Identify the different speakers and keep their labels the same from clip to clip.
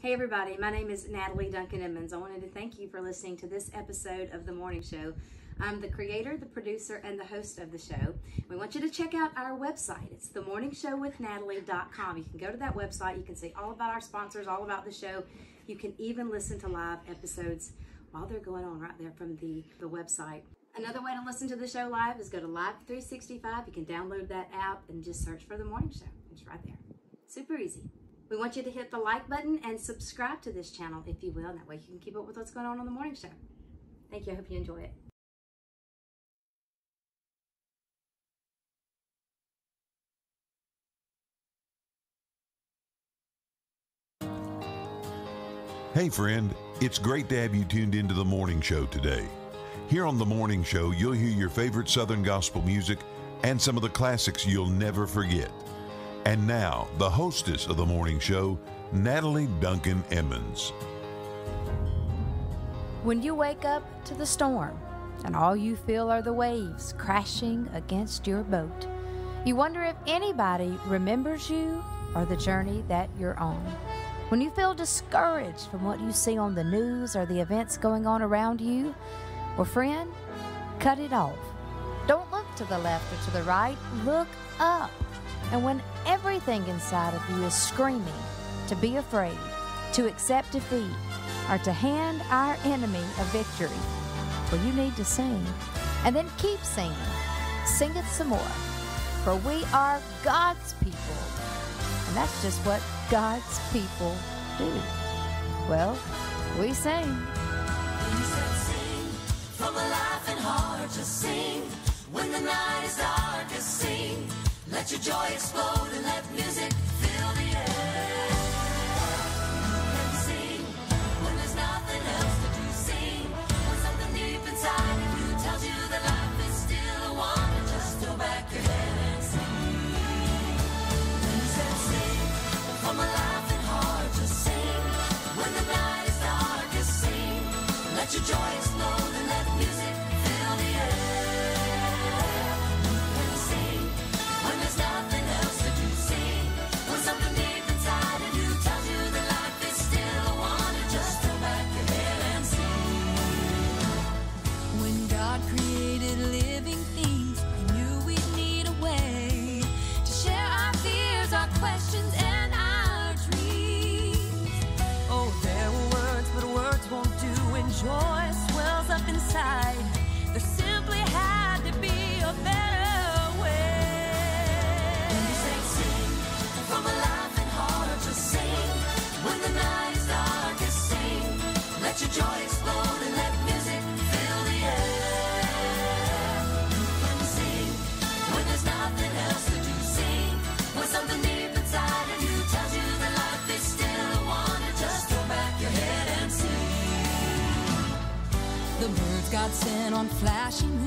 Speaker 1: Hey everybody, my name is Natalie Duncan Emmons. I wanted to thank you for listening to this episode of The Morning Show. I'm the creator, the producer, and the host of the show. We want you to check out our website. It's themorningshowwithnatalie.com. You can go to that website. You can see all about our sponsors, all about the show. You can even listen to live episodes while they're going on right there from the, the website. Another way to listen to the show live is go to Live 365. You can download that app and just search for The Morning Show. It's right there. Super easy. We want you to hit the like button and subscribe to this channel if you will. That way you can keep up with what's going on on The Morning Show. Thank you. I hope you enjoy it.
Speaker 2: Hey, friend, it's great to have you tuned into the morning show today. Here on the morning show, you'll hear your favorite Southern gospel music and some of the classics you'll never forget. And now, the hostess of the morning show, Natalie Duncan Emmons.
Speaker 3: When you wake up to the storm and all you feel are the waves crashing against your boat, you wonder if anybody remembers you or the journey that you're on. When you feel discouraged from what you see on the news or the events going on around you, well, friend, cut it off. Don't look to the left or to the right, look up. And when everything inside of you is screaming to be afraid, to accept defeat, or to hand our enemy a victory, well, you need to sing. And then keep singing. Sing it some more. For we are God's people. And that's just what God's people do. Well, we sing.
Speaker 4: Said sing from a heart, sing. When the night is darkest, sing. Let your joy explode and let music fill the air. Can sing when there's nothing else to do. Sing when something deep inside you tells you that life is still a wonder. Just throw back your head and sing. You said sing from a heart, just sing. When the night is darkest, sing. Let your joy on flashing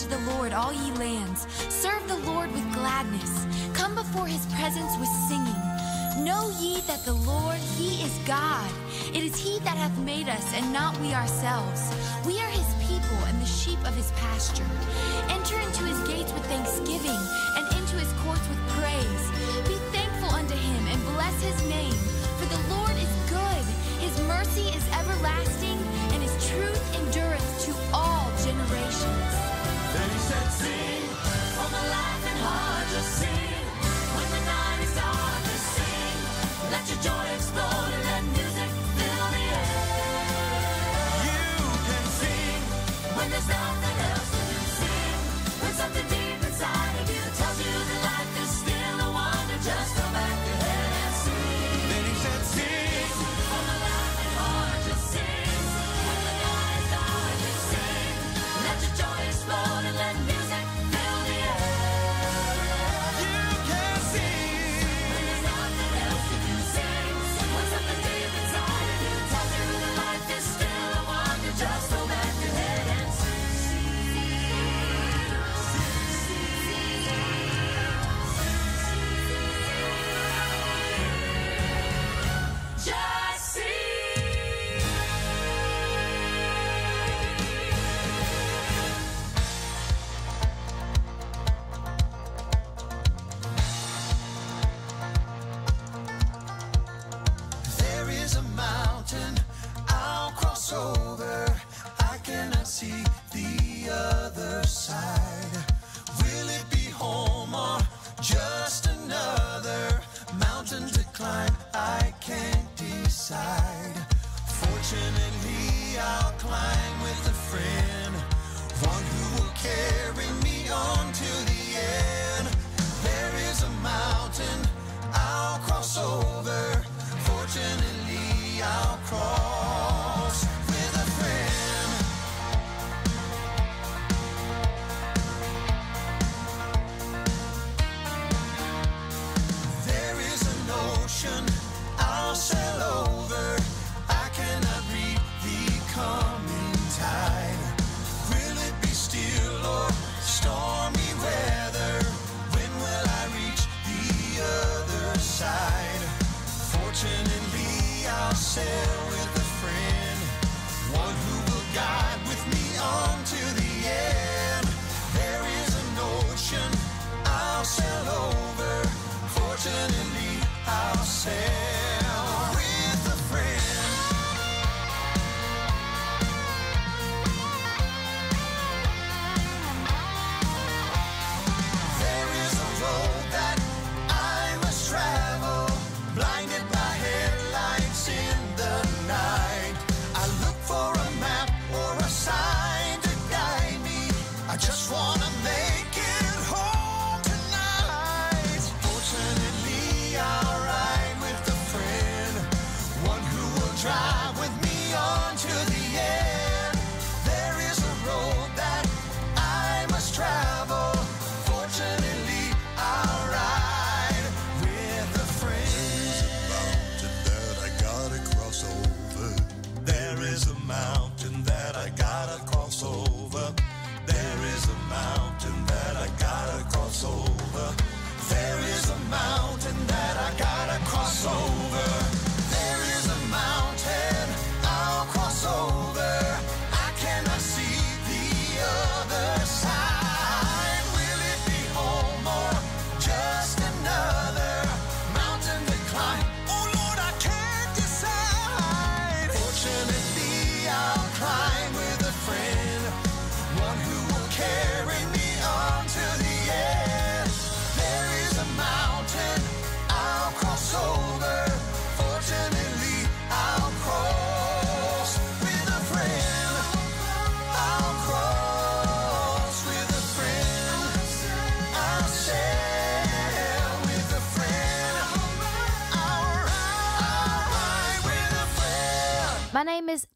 Speaker 5: unto the Lord, all ye lands. Serve the Lord with gladness. Come before his presence with singing. Know ye that the Lord, he is God. It is he that hath made us, and not we ourselves. We are his people and the sheep of his pasture. Enter into his gates with thanksgiving, and into his courts with praise. Be thankful unto him, and bless his name. For the Lord is good, his mercy is everlasting, and his truth endureth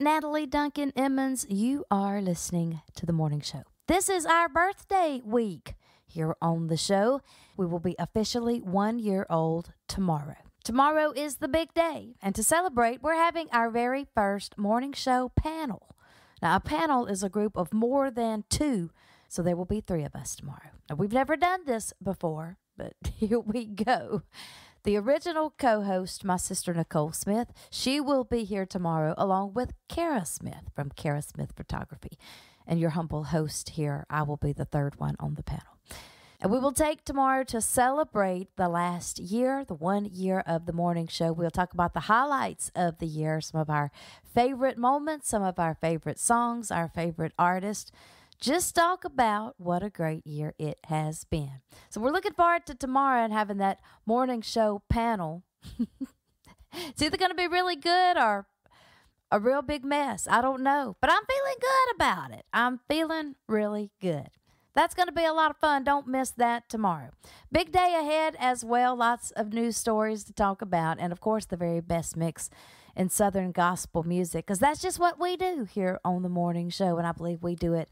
Speaker 3: Natalie Duncan Emmons. You are listening to the morning show. This is our birthday week here on the show. We will be officially one year old tomorrow. Tomorrow is the big day, and to celebrate, we're having our very first morning show panel. Now, a panel is a group of more than two, so there will be three of us tomorrow. Now, we've never done this before, but here we go. The original co host, my sister Nicole Smith, she will be here tomorrow along with Kara Smith from Kara Smith Photography. And your humble host here, I will be the third one on the panel. And we will take tomorrow to celebrate the last year, the one year of the morning show. We'll talk about the highlights of the year, some of our favorite moments, some of our favorite songs, our favorite artists. Just talk about what a great year it has been. So we're looking forward to tomorrow and having that morning show panel. it's either going to be really good or a real big mess. I don't know, but I'm feeling good about it. I'm feeling really good. That's going to be a lot of fun. Don't miss that tomorrow. Big day ahead as well. Lots of news stories to talk about. And of course, the very best mix in Southern gospel music because that's just what we do here on the morning show. And I believe we do it.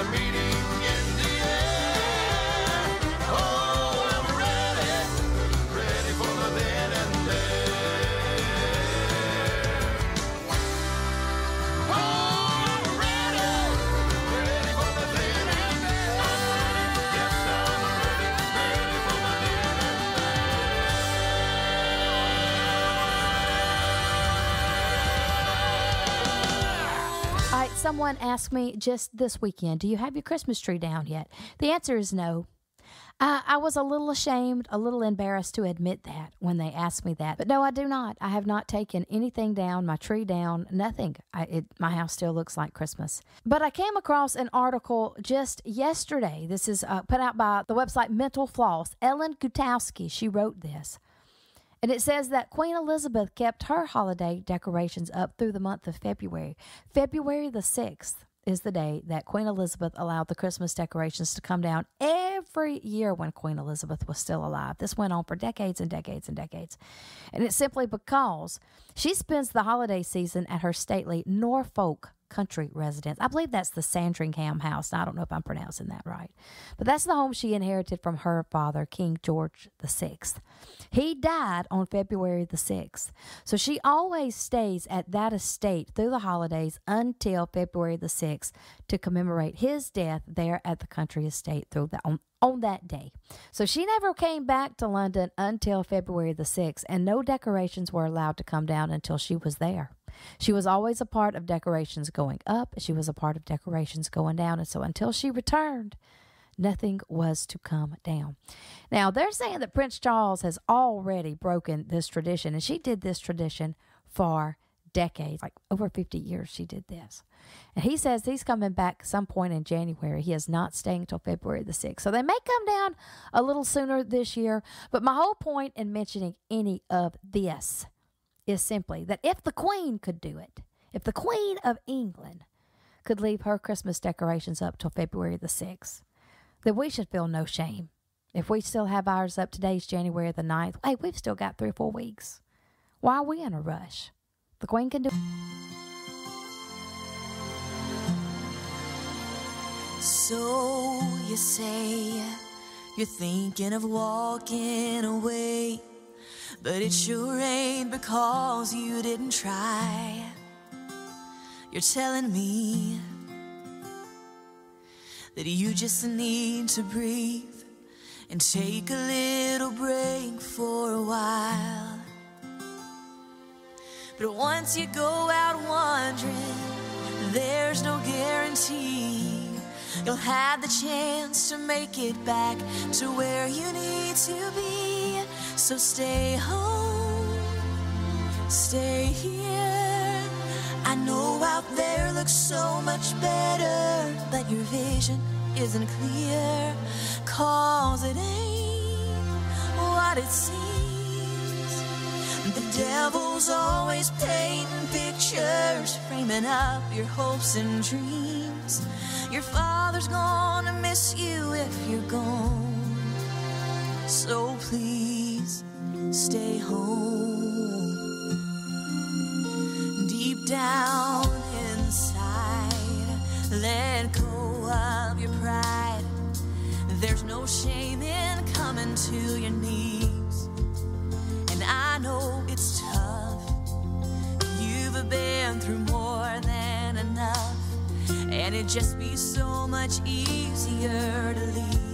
Speaker 6: A meeting
Speaker 3: someone asked me just this weekend, do you have your Christmas tree down yet? The answer is no. I, I was a little ashamed, a little embarrassed to admit that when they asked me that. But no, I do not. I have not taken anything down, my tree down, nothing. I, it, my house still looks like Christmas. But I came across an article just yesterday. This is uh, put out by the website Mental Floss. Ellen Gutoskey, she wrote this. And it says that Queen Elizabeth kept her holiday decorations up through the month of February. February the 6th is the day that Queen Elizabeth allowed the Christmas decorations to come down every year when Queen Elizabeth was still alive. This went on for decades and decades and decades. And it's simply because she spends the holiday season at her stately Norfolk country residence. I believe that's the Sandringham house. I don't know if I'm pronouncing that right, but that's the home she inherited from her father, King George VI. He died on February the 6th. So she always stays at that estate through the holidays until February the 6th to commemorate his death there at the country estate through the, on, on that day. So she never came back to London until February the 6th, and no decorations were allowed to come down until she was there. She was always a part of decorations going up, she was a part of decorations going down, and so until she returned, nothing was to come down. Now, they're saying that Prince Charles has already broken this tradition, and she did this tradition for decades, like over 50 years she did this. And he says he's coming back some point in January. He is not staying until February the 6th. So they may come down a little sooner this year. But my whole point in mentioning any of this is simply that if the Queen could do it, if the Queen of England could leave her Christmas decorations up till February the 6th, that we should feel no shame. If we still have ours up, today's January the 9th. Hey, we've still got three or four weeks. Why are we in a rush? The Queen can do
Speaker 4: So you say you're thinking of walking away, but it sure ain't because you didn't try. You're telling me that you just need to breathe and take a little break for a while. But once you go out wandering, there's no guarantee you'll have the chance to make it back to where you need to be. So stay home, stay here. I know out there looks so much better, but your vision isn't clear. Cause it ain't what it seems. The devil's always painting pictures, framing up your hopes and dreams. Your father's gonna miss you if you're gone. So please stay home. Deep down inside, let go of your pride. There's no shame in coming to your knees. And I know it's tough. You've been through more than enough. And it'd just be so much easier to leave.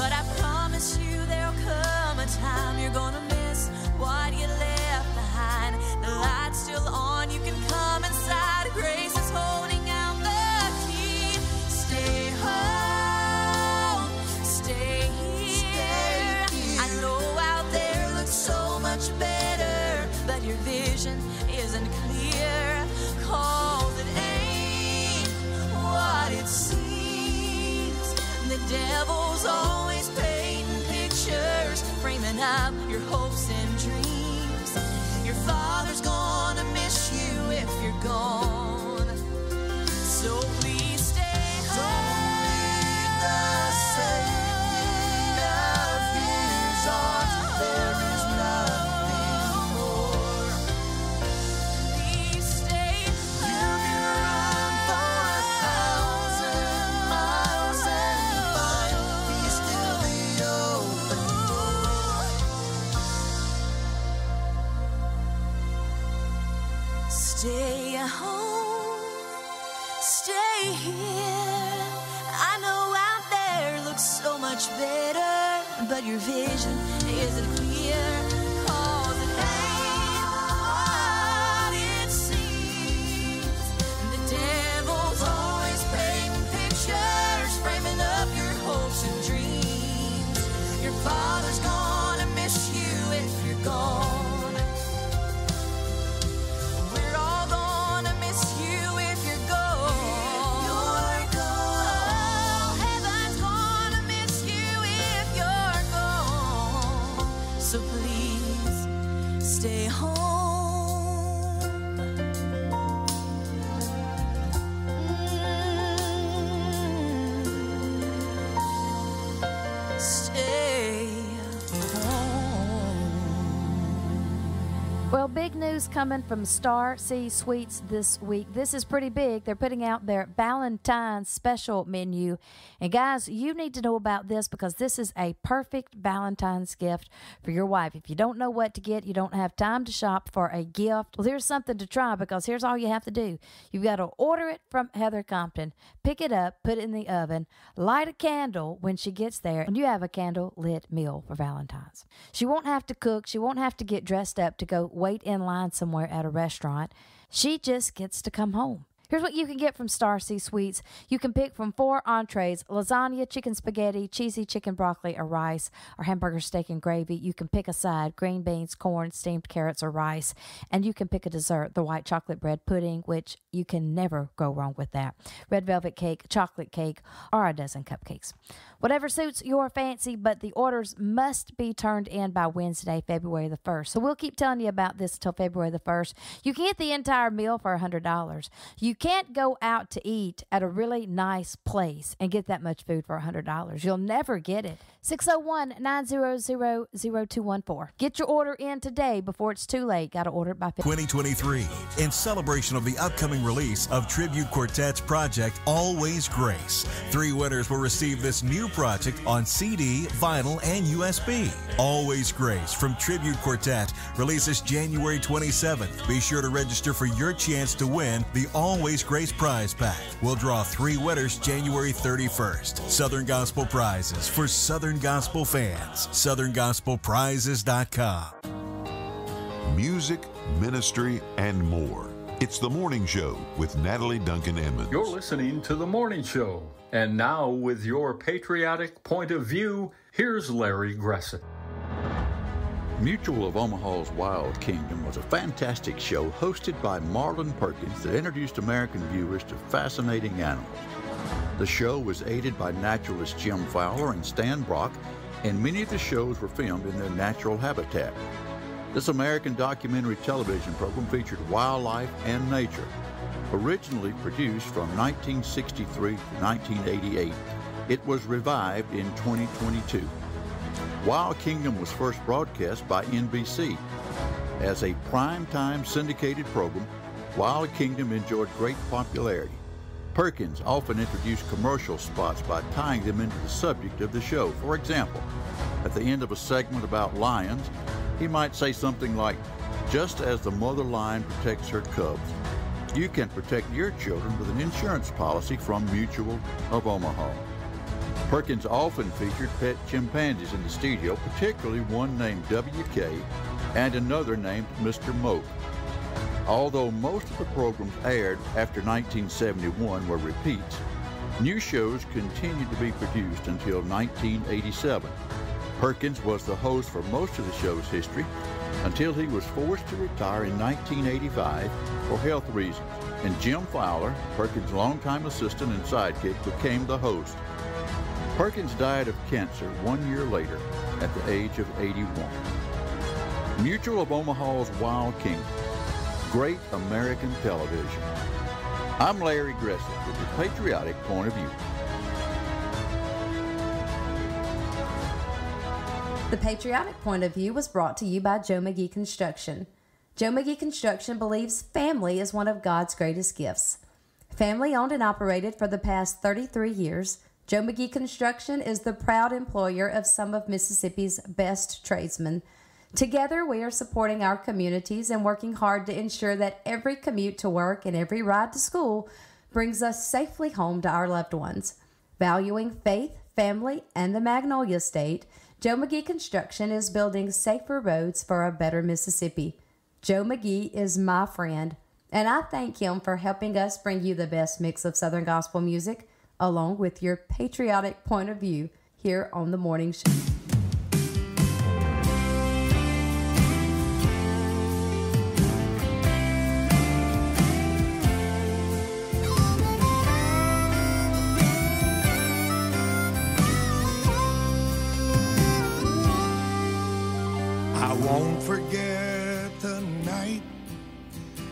Speaker 4: But I promise you there'll come a time you're gonna miss what you left behind. The light's still on, you can come inside. Grace is holding out the key. Stay home, stay here. I know out there looks so much better, but your vision isn't clear. Cause it ain't what it seems. The devil's framing up your hopes and
Speaker 3: news coming from Star C Sweets this week. This is pretty big. They're putting out their Valentine's special menu. And guys, you need to know about this because this is a perfect Valentine's gift for your wife. If you don't know what to get, you don't have time to shop for a gift, well, here's something to try because here's all you have to do. You've got to order it from Heather Compton, pick it up, put it in the oven, light a candle when she gets there, and you have a candle lit meal for Valentine's. She won't have to cook, she won't have to get dressed up to go wait in line somewhere at a restaurant. She just gets to come home. Here's what you can get from Star C Sweets. You can pick from four entrees lasagna, chicken spaghetti, cheesy chicken broccoli or rice, or hamburger steak and gravy. You can pick a side green beans, corn, steamed carrots, or rice. And you can pick a dessert the white chocolate bread pudding, which you can never go wrong with that. Red velvet cake, chocolate cake, or a dozen cupcakes. Whatever suits your fancy, but the orders must be turned in by Wednesday, February the 1st. So we'll keep telling you about this till February the 1st. You can get the entire meal for $100. You can't go out to eat at a really nice place and get that much food for $100. You'll never get it. 601 900 0214. Get your order in today before it's too late. Got to order it by
Speaker 7: 2023 in celebration of the upcoming release of Tribute Quartet's project Always Grace. Three winners will receive this new project on CD, vinyl, and USB. Always Grace from Tribute Quartet releases January 27th. Be sure to register for your chance to win the Always Grace prize pack. We'll draw three winners January 31st. Southern Gospel Prizes for Southern Gospel fans. SouthernGospelPrizes.com.
Speaker 2: Music, ministry, and more. It's the morning show with Natalie Duncan Emmons.
Speaker 8: You're listening to The Morning Show. And now, with your patriotic point of view, here's Larry Gressett.
Speaker 9: Mutual of Omaha's Wild Kingdom was a fantastic show hosted by Marlin Perkins that introduced American viewers to fascinating animals. The show was aided by naturalist Jim Fowler and Stan Brock, and many of the shows were filmed in their natural habitat. This American documentary television program featured wildlife and nature. Originally produced from 1963 to 1988, it was revived in 2022. Wild Kingdom was first broadcast by NBC. As a prime-time syndicated program, Wild Kingdom enjoyed great popularity. Perkins often introduced commercial spots by tying them into the subject of the show. For example, at the end of a segment about lions, he might say something like, just as the mother lion protects her cubs, you can protect your children with an insurance policy from Mutual of Omaha. Perkins often featured pet chimpanzees in the studio, particularly one named WK and another named Mr. Moke. Although most of the programs aired after 1971 were repeats, new shows continued to be produced until 1987. Perkins was the host for most of the show's history until he was forced to retire in 1985 for health reasons, and Jim Fowler, Perkins' longtime assistant and sidekick, became the host. Perkins died of cancer one year later at the age of 81. Mutual of Omaha's Wild Kingdom. Great American television. I'm Larry Gressett with the patriotic point of view.
Speaker 1: The Patriotic Point of View was brought to you by Joe McGee Construction. Joe McGee Construction believes family is one of God's greatest gifts. Family owned and operated for the past 33 years, Joe McGee Construction is the proud employer of some of Mississippi's best tradesmen.
Speaker 3: Together, we are supporting our communities and working hard to ensure that every commute to work and every ride to school brings us safely home to our loved ones. Valuing faith, family, and the Magnolia State, Joe McGee Construction is building safer roads for a better Mississippi. Joe McGee is my friend, and I thank him for helping us bring you the best mix of Southern gospel music, along with your patriotic point of view here on the morning show.
Speaker 10: Forget the night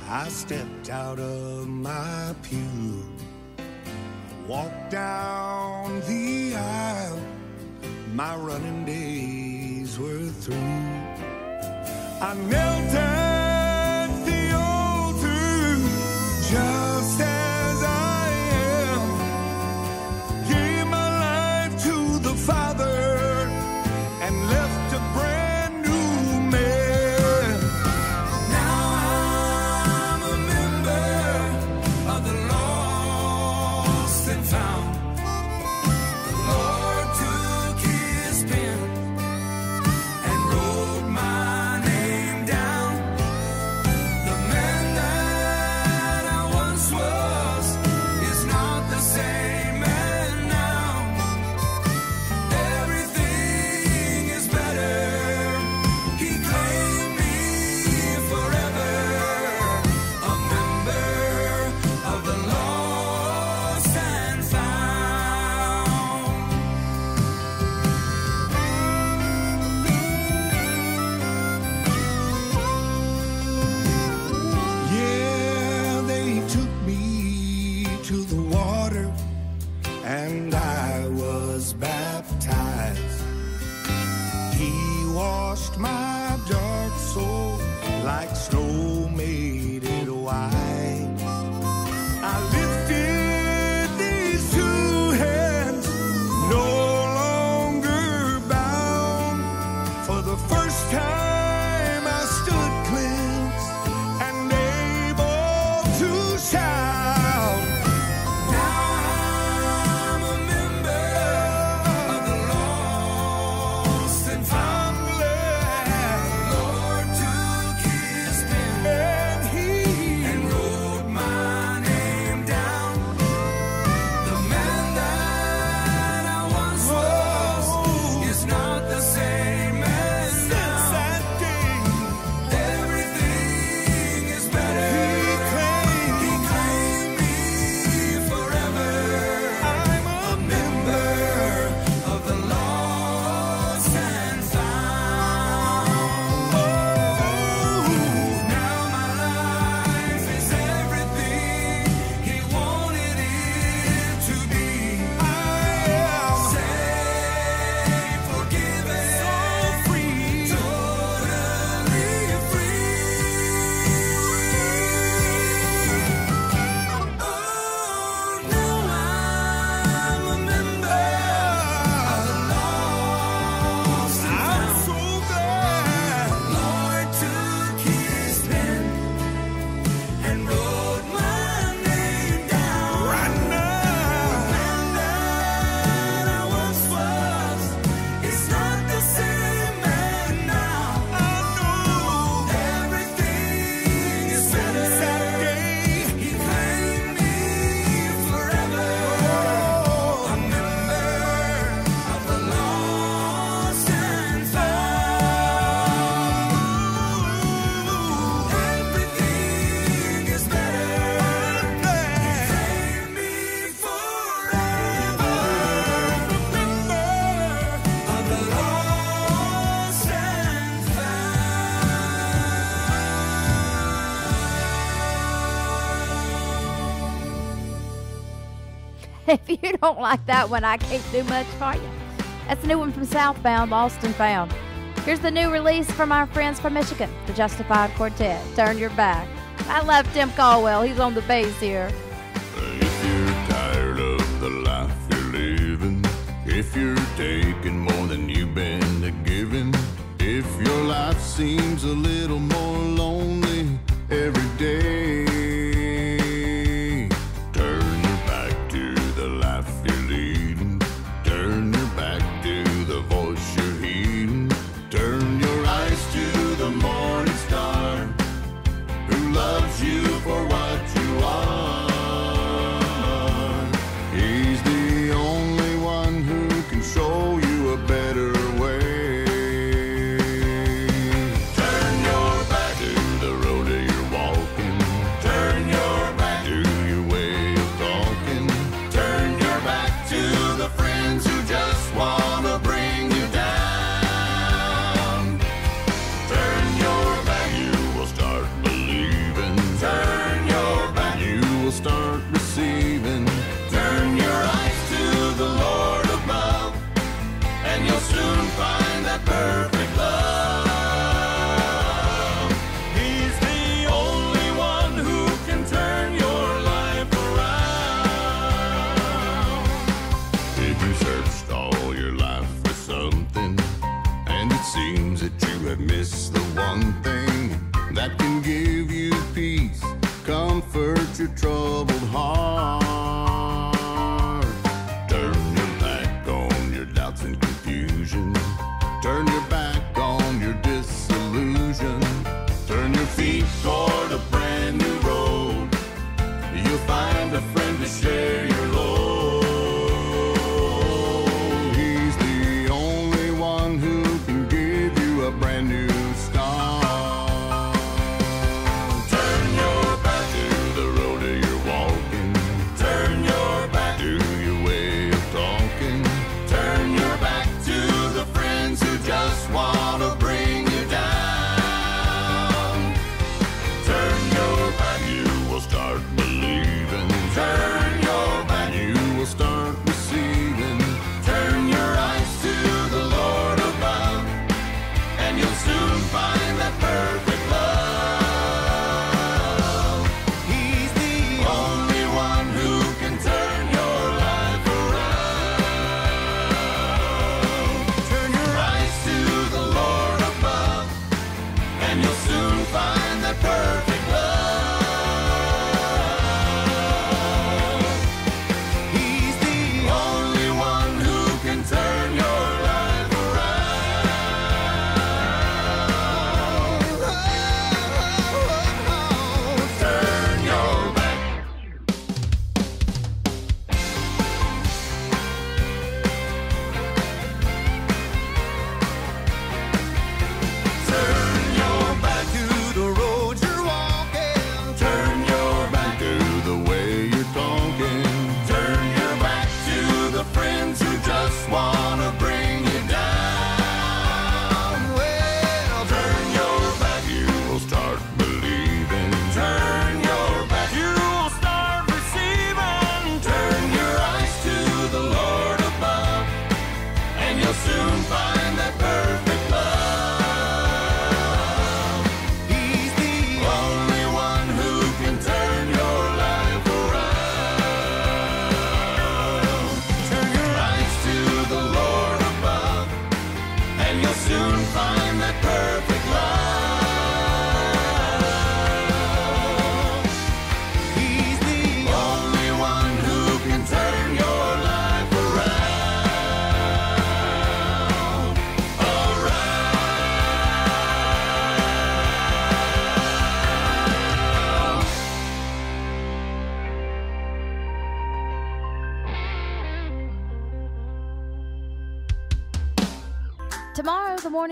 Speaker 10: I stepped out of my pew, walked down the aisle. My running days were through. I knelt at
Speaker 3: you don't like that one, I can't do much for you. That's a new one from Southbound, Lost Found. Here's the new release from our friends from Michigan, the Justified Quartet, Turn Your Back. I love Tim Caldwell, he's on the bass here.
Speaker 11: If you're tired of the life you're living, if you're taking more than you've been giving, if your life seems a little more lonely every day,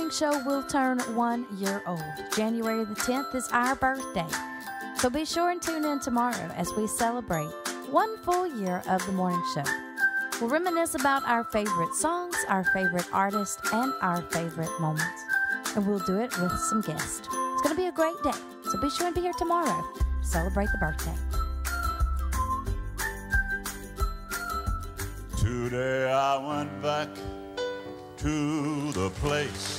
Speaker 11: morning show will turn one
Speaker 3: year old. January the 10th is our birthday. So be sure and tune in tomorrow as we celebrate one full year of the morning show. We'll reminisce about our favorite songs, our favorite artists, and our favorite moments. And we'll do it with some guests. It's going to be a great day. So be sure and be here tomorrow. Celebrate the birthday.
Speaker 11: Today I went back to the place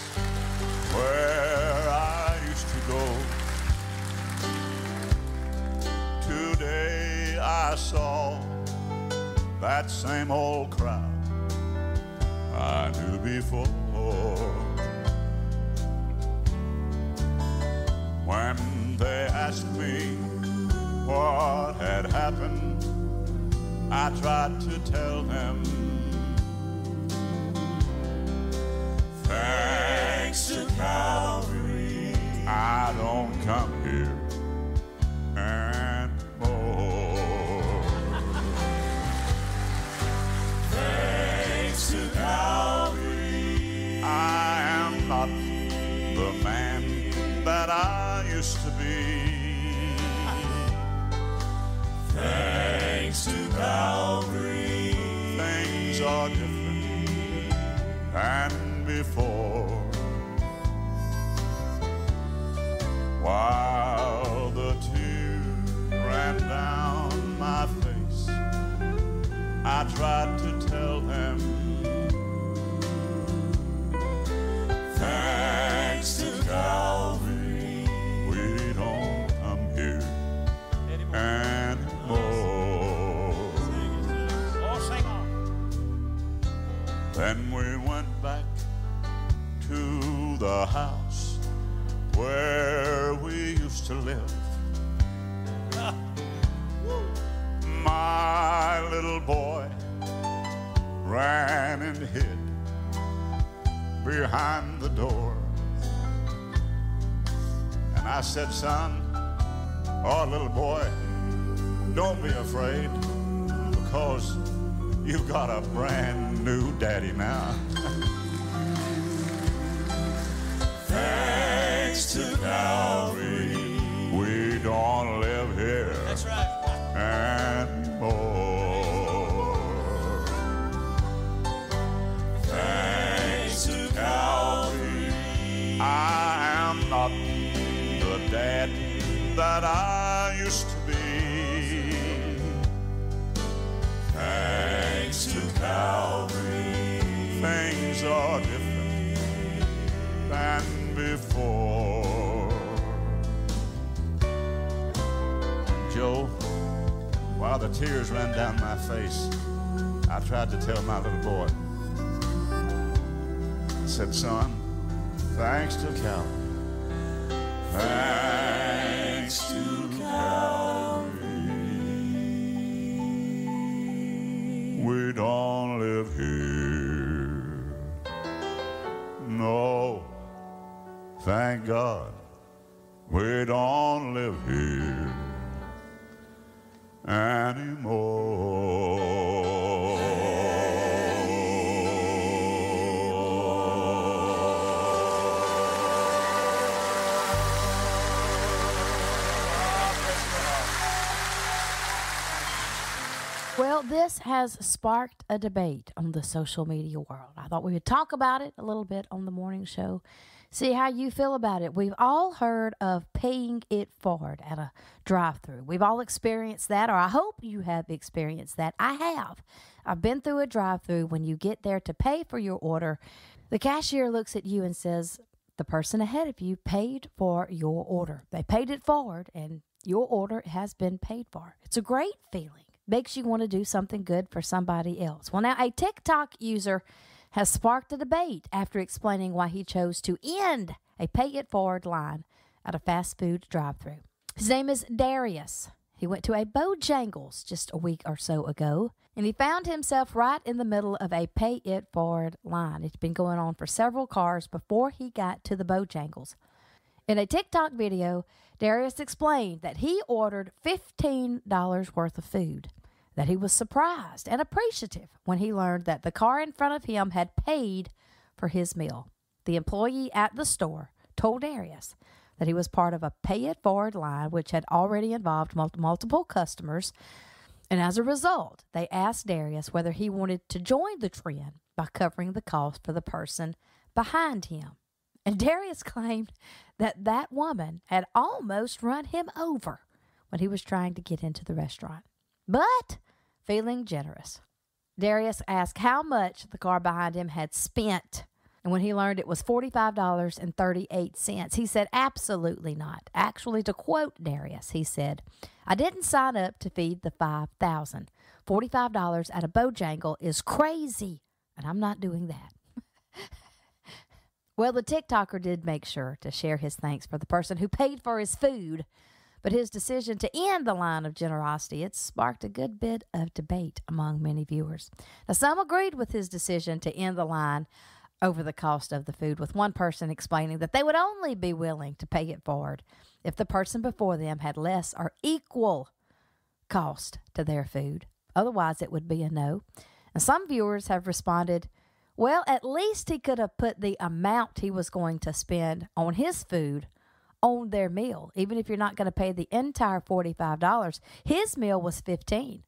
Speaker 11: where I used to go. Today I saw that same old crowd I knew before.
Speaker 6: When they asked me what had happened, I tried to tell them. Thanks to Calvary, I don't come here anymore. Thanks to Calvary, I am not the man that I used to be. Thanks to Calvary, things are different than before. While the tears ran down my face, I tried to tell them. Thanks to Calvary, we don't come here anymore. Oh, then we went back to the house where to live. My little boy ran and hid behind the door. And I said, son, oh little boy, don't be afraid because you've got a brand new daddy now. Tears ran down my face, I tried to tell my little boy. I said, son, thanks to Calvary. Thanks
Speaker 3: this has sparked a debate on the social media world. I thought we would talk about it a little bit on the morning show, see how you feel about it. We've all heard of paying it forward at a drive through. We've all experienced that, or I hope you have experienced that. I have. I've been through a drive through when you get there to pay for your order. The cashier looks at you and says, The person ahead of you paid for your order. They paid it forward, and your order has been paid for. It's a great feeling makes you want to do something good for somebody else. Well, now a TikTok user has sparked a debate after explaining why he chose to end a pay it forward line at a fast food drive through. His name is Darius. He went to a Bojangles just a week or so ago, and he found himself right in the middle of a pay it forward line. It's been going on for several cars before he got to the Bojangles. In a TikTok video, Darius explained that he ordered $15 worth of food, that he was surprised and appreciative when he learned that the car in front of him had paid for his meal. The employee at the store told Darius that he was part of a pay it forward line which had already involved mul- multiple customers. And as a result, they asked Darius whether he wanted to join the trend by covering the cost for the person behind him. And Darius claimed that that woman had almost run him over when he was trying to get into the restaurant. But feeling generous, Darius asked how much the car behind him had spent. And when he learned it was $45.38, he said, Absolutely not. Actually, to quote Darius, he said, I didn't sign up to feed the 5000 $45 at a Bojangle is crazy, and I'm not doing that. Well, the TikToker did make sure to share his thanks for the person who paid for his food, but his decision to end the line of generosity it sparked a good bit of debate among many viewers. Now, some agreed with his decision to end the line over the cost of the food, with one person explaining that they would only be willing to pay it forward if the person before them had less or equal cost to their food. Otherwise, it would be a no. And some viewers have responded, well, at least he could have put the amount he was going to spend on his food on their meal. Even if you're not going to pay the entire $45, his meal was 15.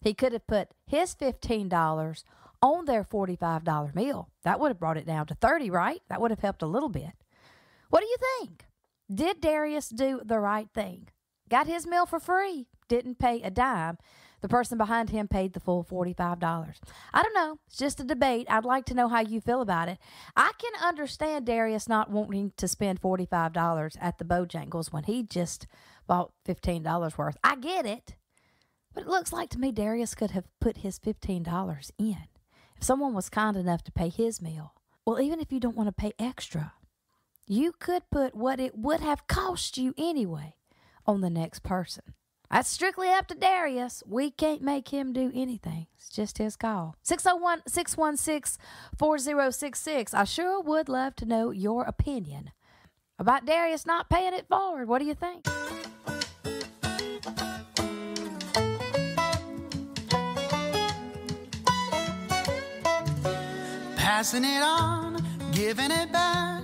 Speaker 3: He could have put his $15 on their $45 meal. That would have brought it down to 30, right? That would have helped a little bit. What do you think? Did Darius do the right thing? Got his meal for free, didn't pay a dime. The person behind him paid the full $45. I don't know. It's just a debate. I'd like to know how you feel about it. I can understand Darius not wanting to spend $45 at the Bojangles when he just bought $15 worth. I get it. But it looks like to me Darius could have put his $15 in. If someone was kind enough to pay his meal, well, even if you don't want to pay extra, you could put what it would have cost you anyway on the next person. That's strictly up to Darius. We can't make him do anything. It's just his call. 601 616 4066. I sure would love to know your opinion about Darius not paying it forward. What do you think?
Speaker 12: Passing it on, giving it back.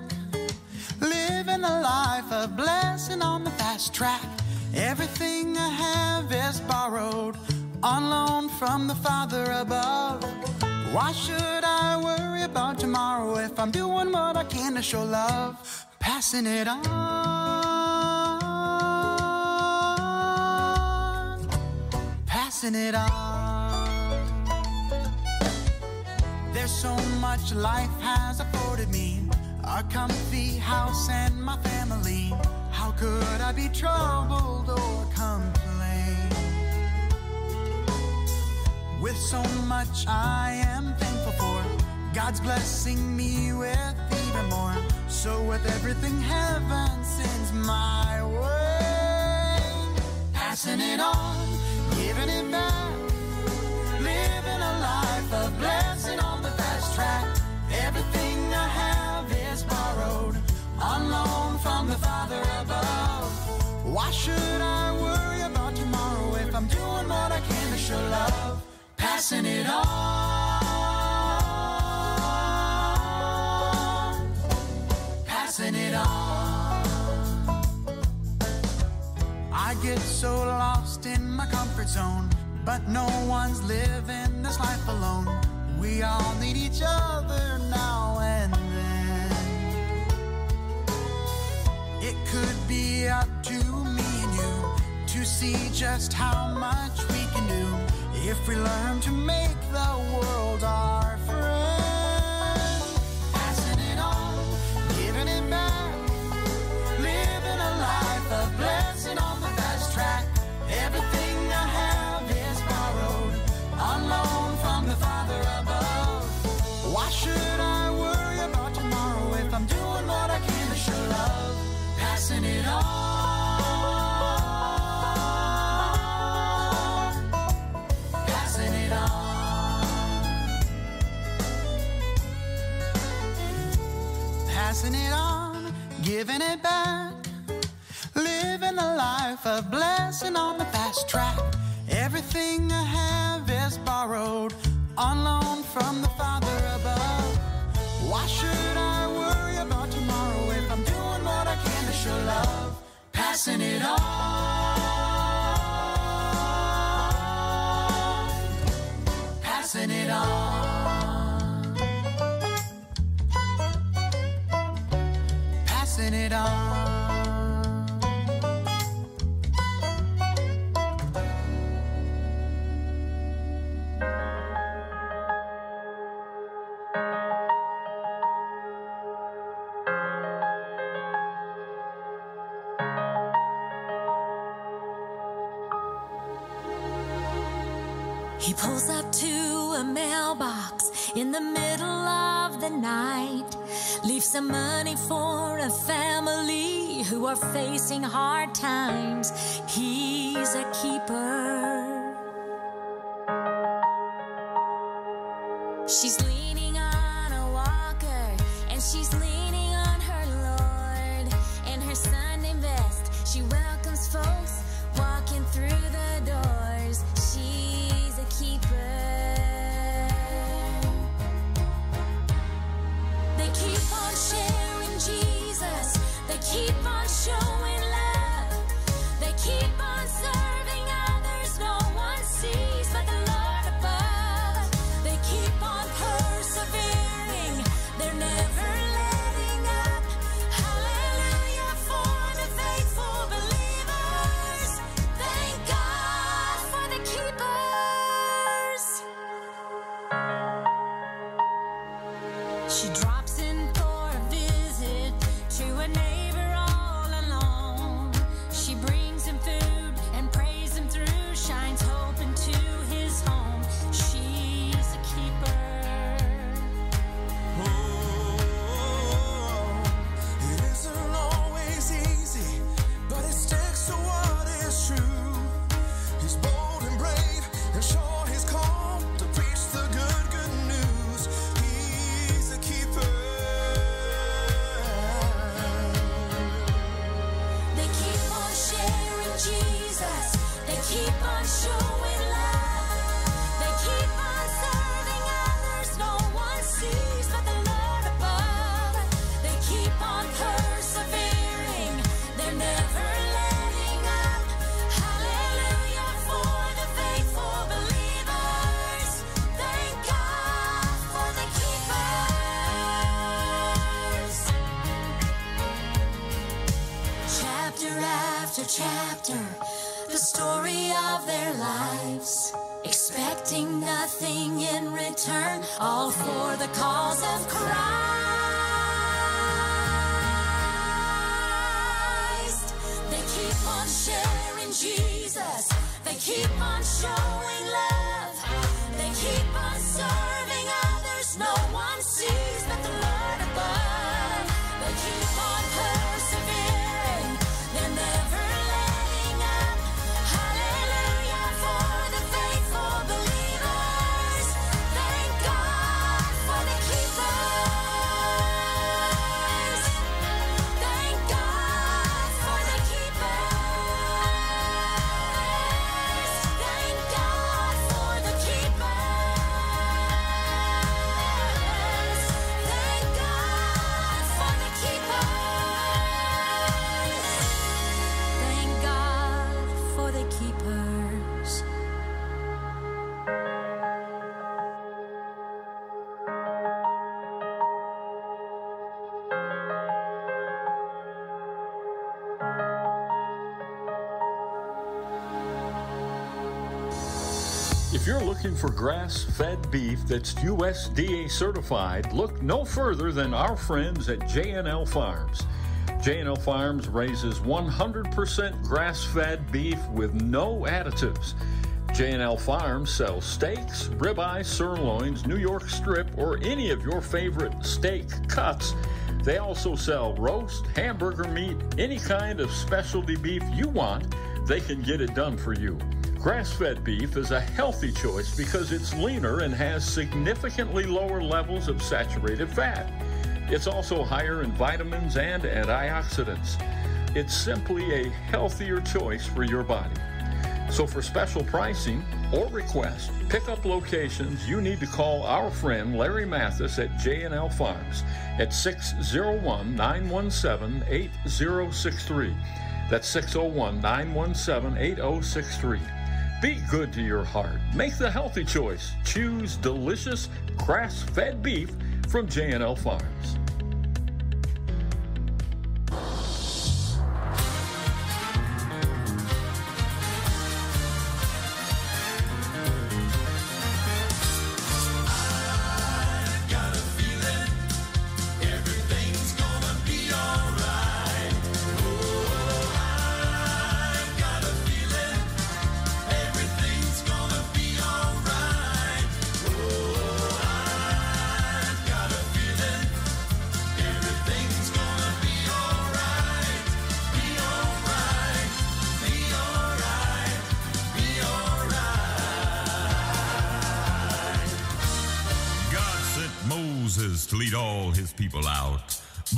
Speaker 12: Living a life of blessing on the fast track. Everything I have is borrowed on loan from the Father above. Why should I worry about tomorrow if I'm doing what I can to show love? Passing it on. Passing it on. There's so much life has afforded me a comfy house and my family. How could I be troubled or complain? With so much I am thankful for, God's blessing me with even more. So, with everything heaven sends my way, passing it on, giving it back. Living a life of blessing on the fast track. Everything I have is borrowed loan from the Father above. Why should I worry about tomorrow if I'm doing what I can to show love? Passing it on. Passing it on. I get so lost in my comfort zone, but no one's living this life alone. We all need each other now and then. Could be up to me and you to see just how much we can do if we learn to make the world our friend. Passing it on, giving it back. Living a life of blessing on the fast track. Everything I have is borrowed on loan from the Father above. Why should I worry about tomorrow if I'm doing what I can to show love? Passing it on. Passing it on.
Speaker 13: In the middle of the night. Leave some money for a family who are facing hard times. He's a keeper. She's leaning on a walker and she's leaning on her Lord. In her Sunday best, she welcomes keep chapter, the story of their lives. Expecting nothing in return, all for the cause of Christ. They keep on sharing Jesus, they keep on showing love, for
Speaker 8: grass fed beef that's USDA certified, look no further than our friends at J&L Farms. J&L Farms raises 100% grass fed beef with no additives. J&L Farms sells steaks, ribeye, sirloins, New York strip, or any of your favorite steak cuts. They also sell roast, hamburger meat, any kind of specialty beef you want, they can get it done for you. Grass fed beef is a healthy choice because it's leaner and has significantly lower levels of saturated fat. It's also higher in vitamins and antioxidants. It's simply a healthier choice for your body. So for special pricing or request pickup locations, you need to call our friend Larry Mathis at J&L Farms at 601-917-8063. That's 601-917-8063. Be good to your heart. Make the healthy choice. Choose delicious grass-fed beef from J&L Farms.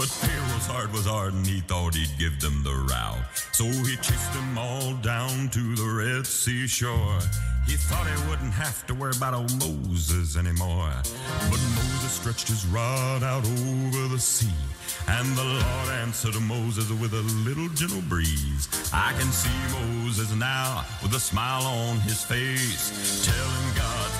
Speaker 14: But Pharaoh's heart was hard and he thought he'd give them the rout. So he chased them all down to the Red Sea shore. He thought he wouldn't have to worry about old Moses anymore. But Moses stretched his rod out over the sea. And the Lord answered Moses with a little gentle breeze. I can see Moses now with a smile on his face, telling God's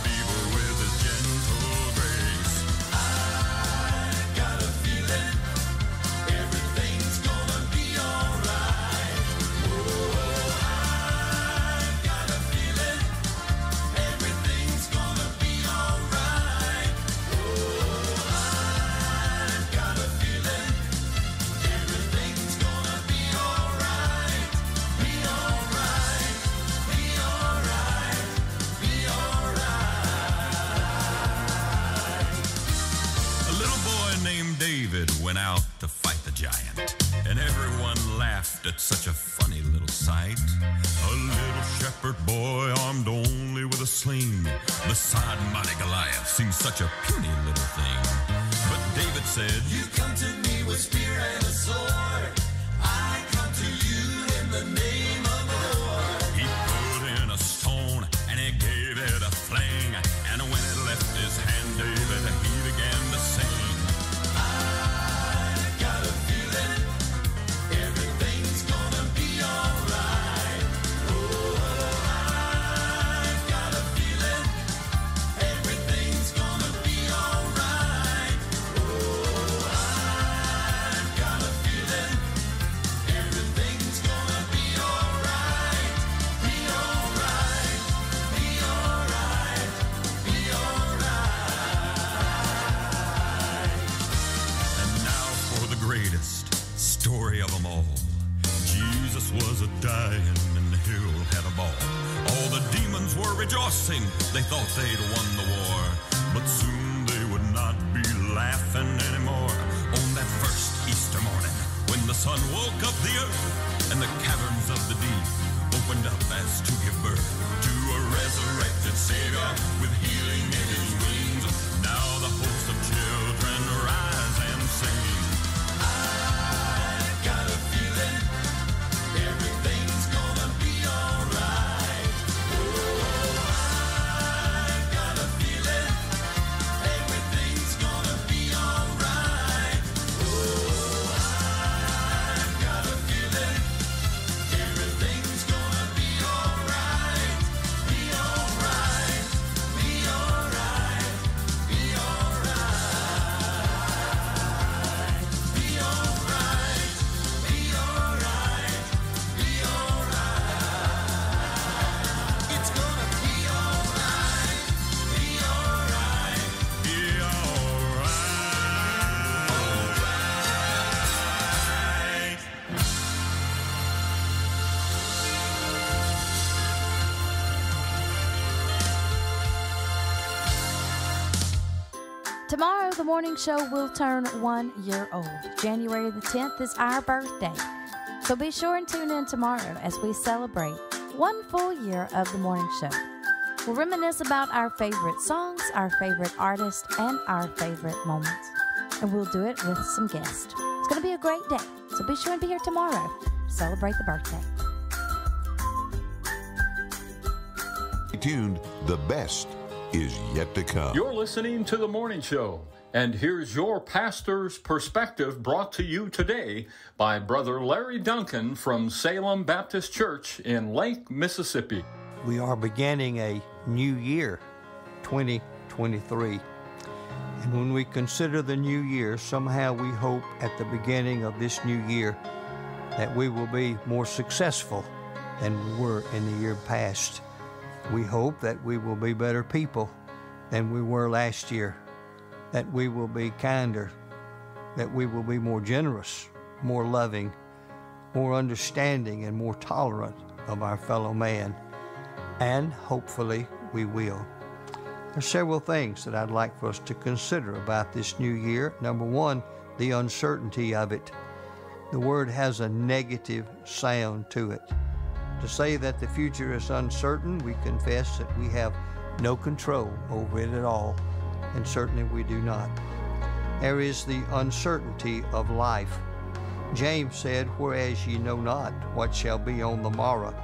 Speaker 14: the morning
Speaker 3: show will turn one year old. January the 10th is our birthday. So be sure and tune in tomorrow as we celebrate one full year of the morning show. We'll reminisce about our favorite songs, our favorite artists, and our favorite moments. And we'll do it with some guests. It's going to be a great day. So be sure and be here tomorrow celebrate the birthday.
Speaker 2: Stay tuned. The best is yet to come.
Speaker 8: You're listening to The Morning Show, and here's your pastor's perspective brought to you today by Brother Larry Duncan from Salem Baptist Church in Lake, Mississippi.
Speaker 15: We are beginning a new year, 2023. And when we consider the new year, somehow we hope at the beginning of this new year that we will be more successful than we were in the year past. We hope that we will be better people than we were last year, that we will be kinder, that we will be more generous, more loving, more understanding, and more tolerant of our fellow man. And hopefully we will. There are several things that I'd like for us to consider about this new year. Number one, the uncertainty of it. The word has a negative sound to it. To say that the future is uncertain, we confess that we have no control over it at all, and certainly we do not. there is the uncertainty of life. James said, Whereas ye know not what shall be on the morrow,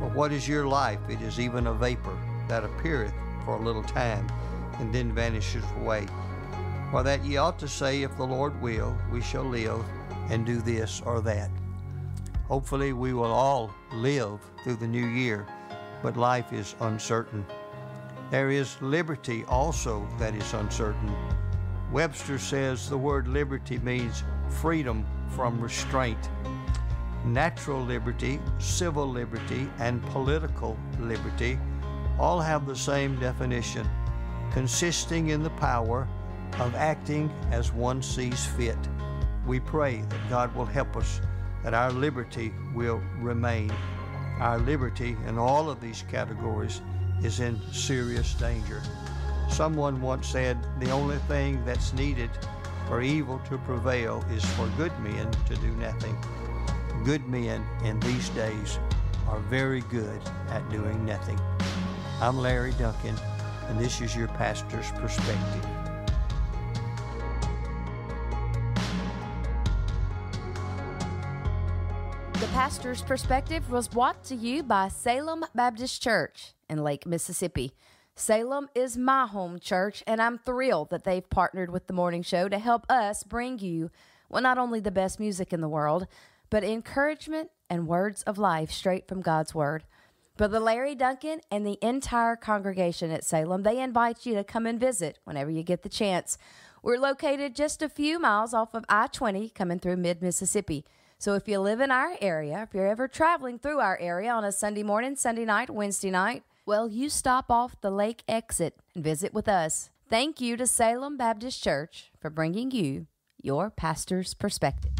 Speaker 15: but what is your life? It is even a vapor that appeareth for a little time and then vanishes away. For that ye ought to say, If the Lord will, we shall live and do this or that. Hopefully, we will all live through the new year, but life is uncertain. There is liberty also that is uncertain. Webster says the word liberty means freedom from restraint. Natural liberty, civil liberty, and political liberty all have the same definition, consisting in the power of acting as one sees fit. We pray that God will help us, that our liberty will remain. Our liberty in all of these categories is in serious danger. Someone once said, The only thing that's needed for evil to prevail is for good men to do nothing. Good men in these days are very good at doing nothing. I'm Larry Duncan, and this is your pastor's perspective.
Speaker 16: The pastor's perspective was brought to you by Salem Baptist Church in Lake Mississippi. Salem is my home church, and I'm thrilled that they've partnered with the morning show to help us bring you, well, not only the best music in the world, but encouragement and words of life straight from God's Word. Brother Larry Duncan and the entire congregation at Salem, they invite you to come and visit whenever you get the chance. We're located just a few miles off of I 20 coming through mid Mississippi. So if you live in our area, if you're ever traveling through our area on a Sunday morning, Sunday night, Wednesday night, well, you stop off the lake exit and visit with us. Thank you to Salem Baptist Church for bringing you your pastor's perspective.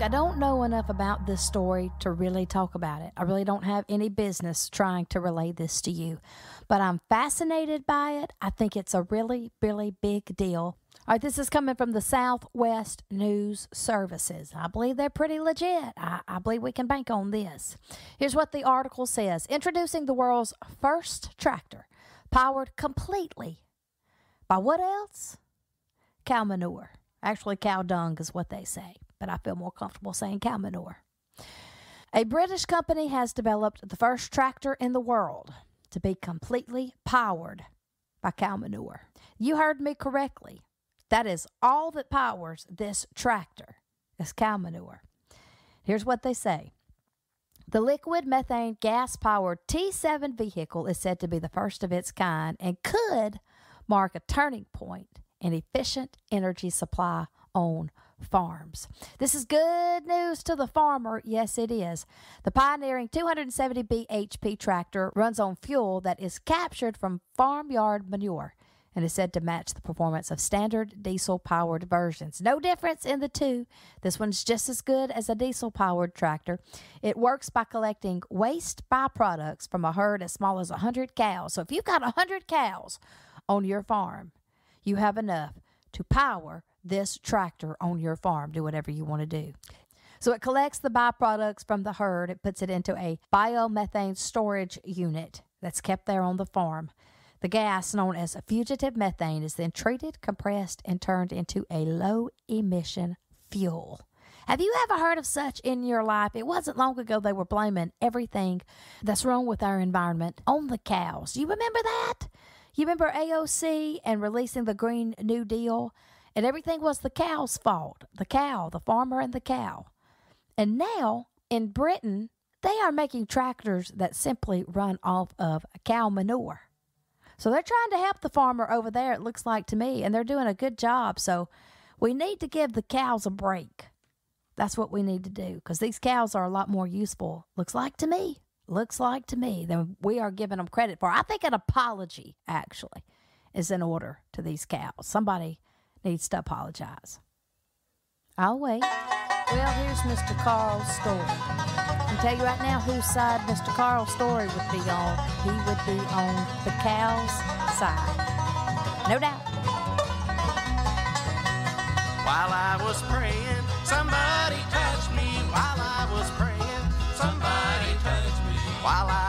Speaker 3: Look, I don't know enough about this story to really talk about it. I really don't have any business trying to relay this to you, but I'm fascinated by it. I think it's a really, really big deal. All right, this is coming from the Southwest News Services. I believe they're pretty legit. I, I believe we can bank on this. Here's what the article says Introducing the world's first tractor powered completely by what else? Cow manure. Actually, cow dung is what they say, but I feel more comfortable saying cow manure. A British company has developed the first tractor in the world to be completely powered by cow manure. You heard me correctly. That is all that powers this tractor is cow manure. Here's what they say. The liquid methane gas powered T7 vehicle is said to be the first of its kind and could mark a turning point in efficient energy supply on farms. This is good news to the farmer. Yes, it is. The pioneering 270 bhp tractor runs on fuel that is captured from farmyard manure and is said to match the performance of standard diesel powered versions. No difference in the two. This one's just as good as a diesel powered tractor. It works by collecting waste byproducts from a herd as small as 100 cows. So if you've got 100 cows on your farm, you have enough to power this tractor on your farm. Do whatever you want to do. So it collects the byproducts from the herd, it puts it into a biomethane storage unit that's kept there on the farm. The gas, known as fugitive methane, is then treated, compressed, and turned into a low emission fuel. Have you ever heard of such in your life? It wasn't long ago they were blaming everything that's wrong with our environment on the cows. You remember that? You remember AOC and releasing the Green New Deal? And everything was the cow's fault. The cow, the farmer, and the cow. And now in Britain, they are making tractors that simply run off of cow manure. So they're trying to help the farmer over there, it looks like to me, and they're doing a good job. So we need to give the cows a break. That's what we need to do because these cows are a lot more useful, looks like to me, looks like to me, than we are giving them credit for. I think an apology, actually, is in order to these cows. Somebody needs to apologize. I'll wait. Well, here's Mr. Carl Story. I tell you right now whose side Mr. Carl Story would be on. He would be on the cow's side. No doubt.
Speaker 12: While I was praying, somebody touched me. While I was praying, somebody touched me. While I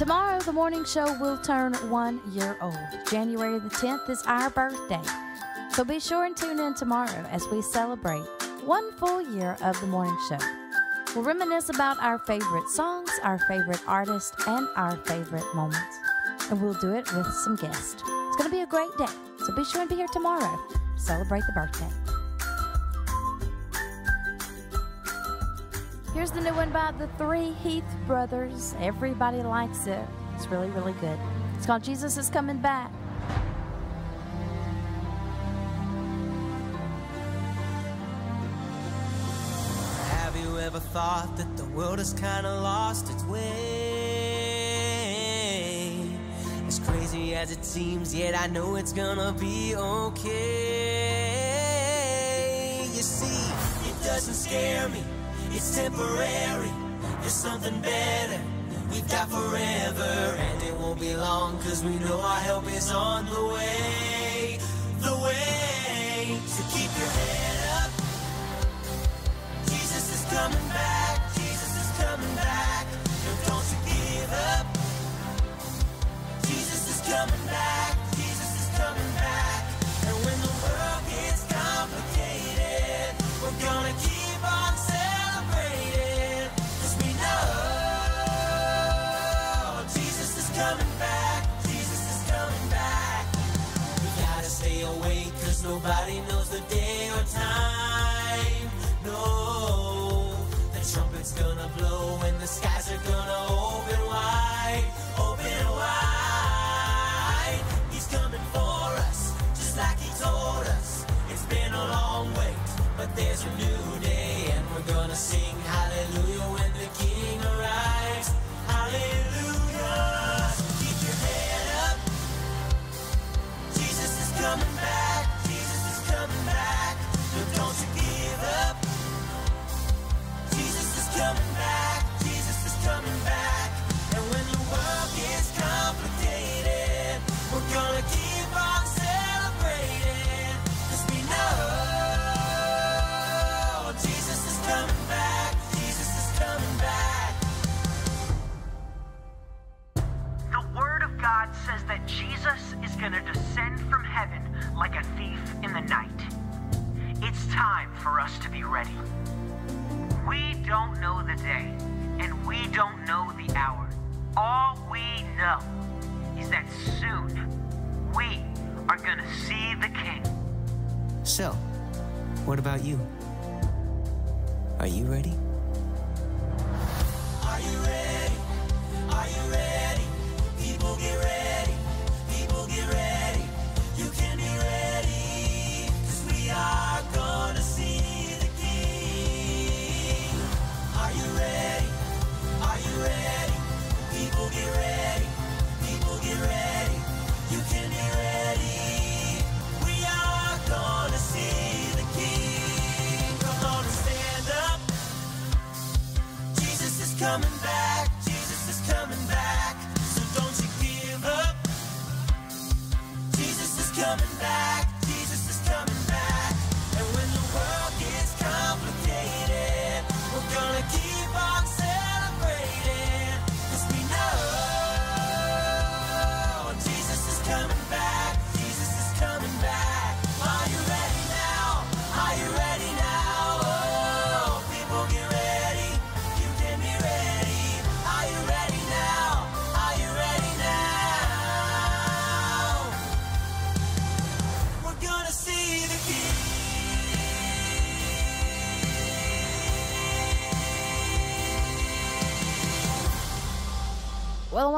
Speaker 3: Tomorrow, the morning show will turn one year old. January the 10th is our birthday. So be sure and tune in tomorrow as we celebrate one full year of the morning show. We'll reminisce about our favorite songs, our favorite artists, and our favorite moments. And we'll do it with some guests. It's going to be a great day. So be sure and be here tomorrow to celebrate the birthday. Here's the new one by the three Heath brothers. Everybody likes it. It's really, really good. It's called Jesus is Coming Back.
Speaker 16: Have you ever thought that the world has kind of lost its way? As crazy as it seems, yet I know it's gonna be okay. You see, it doesn't scare me, it's temporary. There's something better we've got forever, and it won't be long, cause we know our help is on the way. The way, so keep your head up. Jesus is coming back. Jesus is coming back. No, don't you give up. Jesus is coming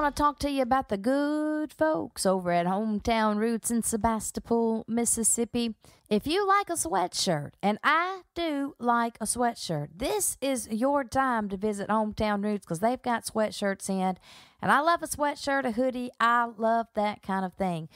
Speaker 4: want to talk to you about the good folks over at Hometown Roots in Sebastopol, Mississippi. If you like a sweatshirt, and I do like a sweatshirt, this is your time to visit Hometown Roots because they've got sweatshirts in. And I love a sweatshirt, a hoodie. I love that kind of thing.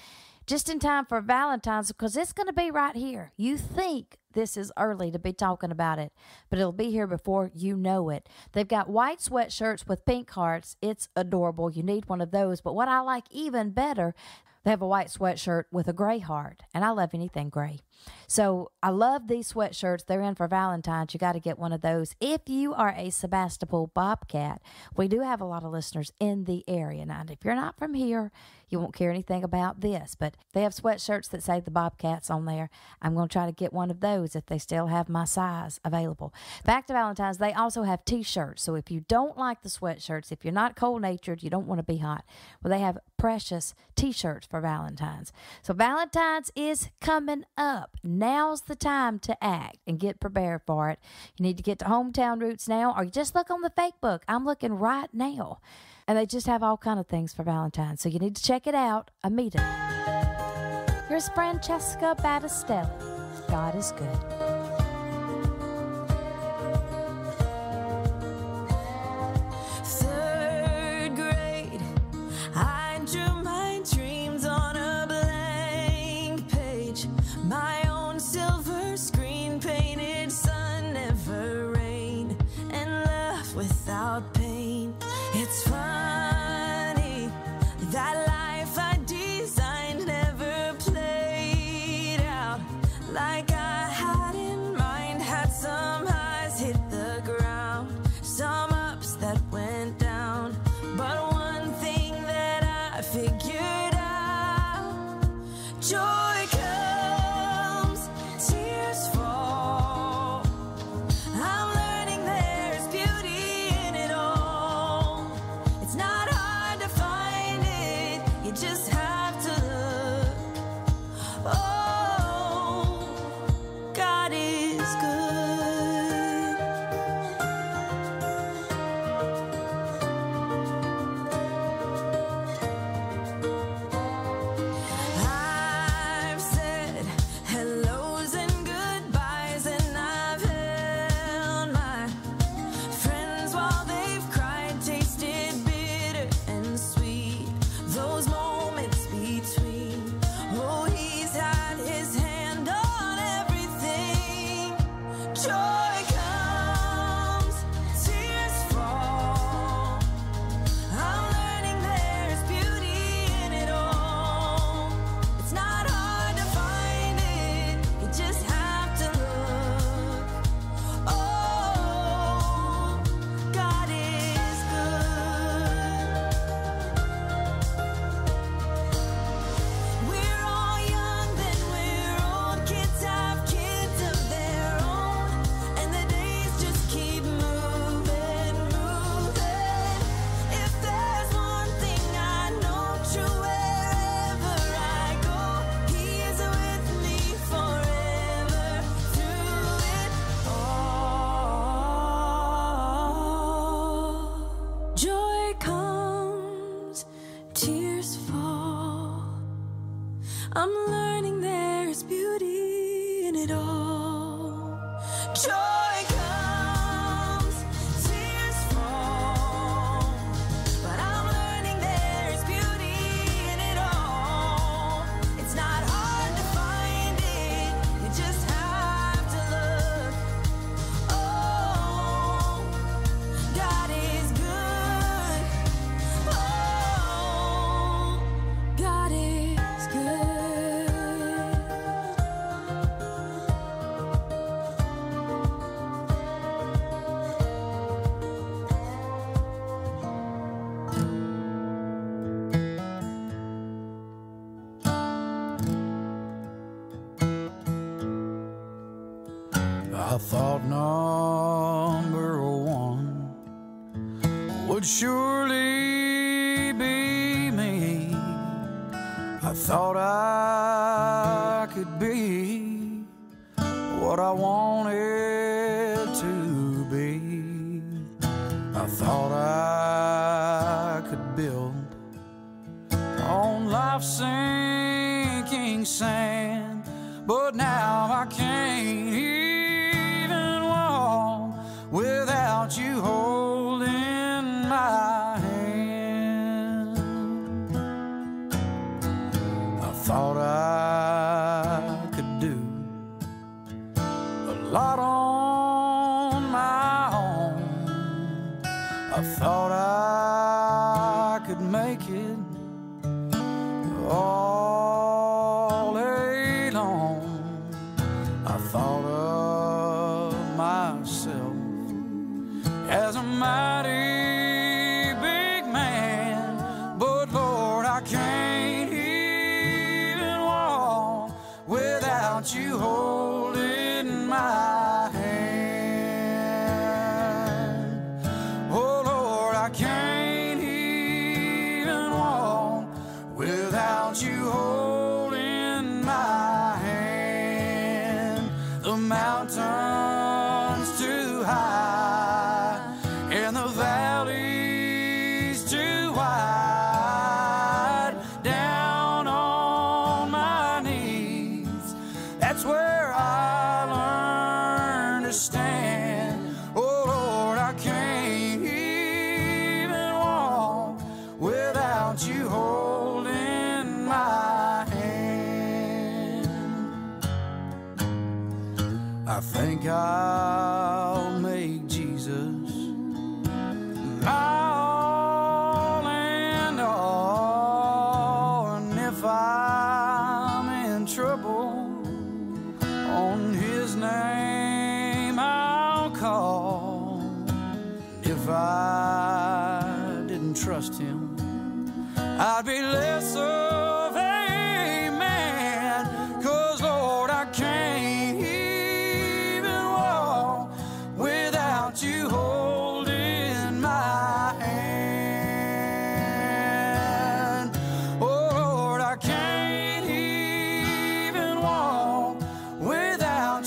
Speaker 4: Just in time for Valentine's because it's going to be right here. You think this is early to be talking about it, but it'll be here before you know it. They've got white sweatshirts with pink hearts. It's adorable. You need one of those. But what I like even better, they have a white sweatshirt with a gray heart, and I love anything gray. So I love these sweatshirts. They're in for Valentine's. You got to get one of those. If you are a Sebastopol Bobcat, we do have a lot of listeners in the area. Now, if you're not from here, you won't care anything about this, but they have sweatshirts that say the Bobcats on there. I'm going to try to get one of those if they still have my size available. Back to Valentine's, they also have t shirts. So if you don't like the sweatshirts, if you're not cold natured, you don't want to be hot, well, they have precious t shirts for Valentine's. So Valentine's is coming up. Now's the time to act and get prepared for it. You need to get to Hometown Roots now, or you just look on the fake book. I'm looking right now. And they just have all kind of things for Valentine's. So you need to check it out immediately. Here's Francesca Battistelli. God is good.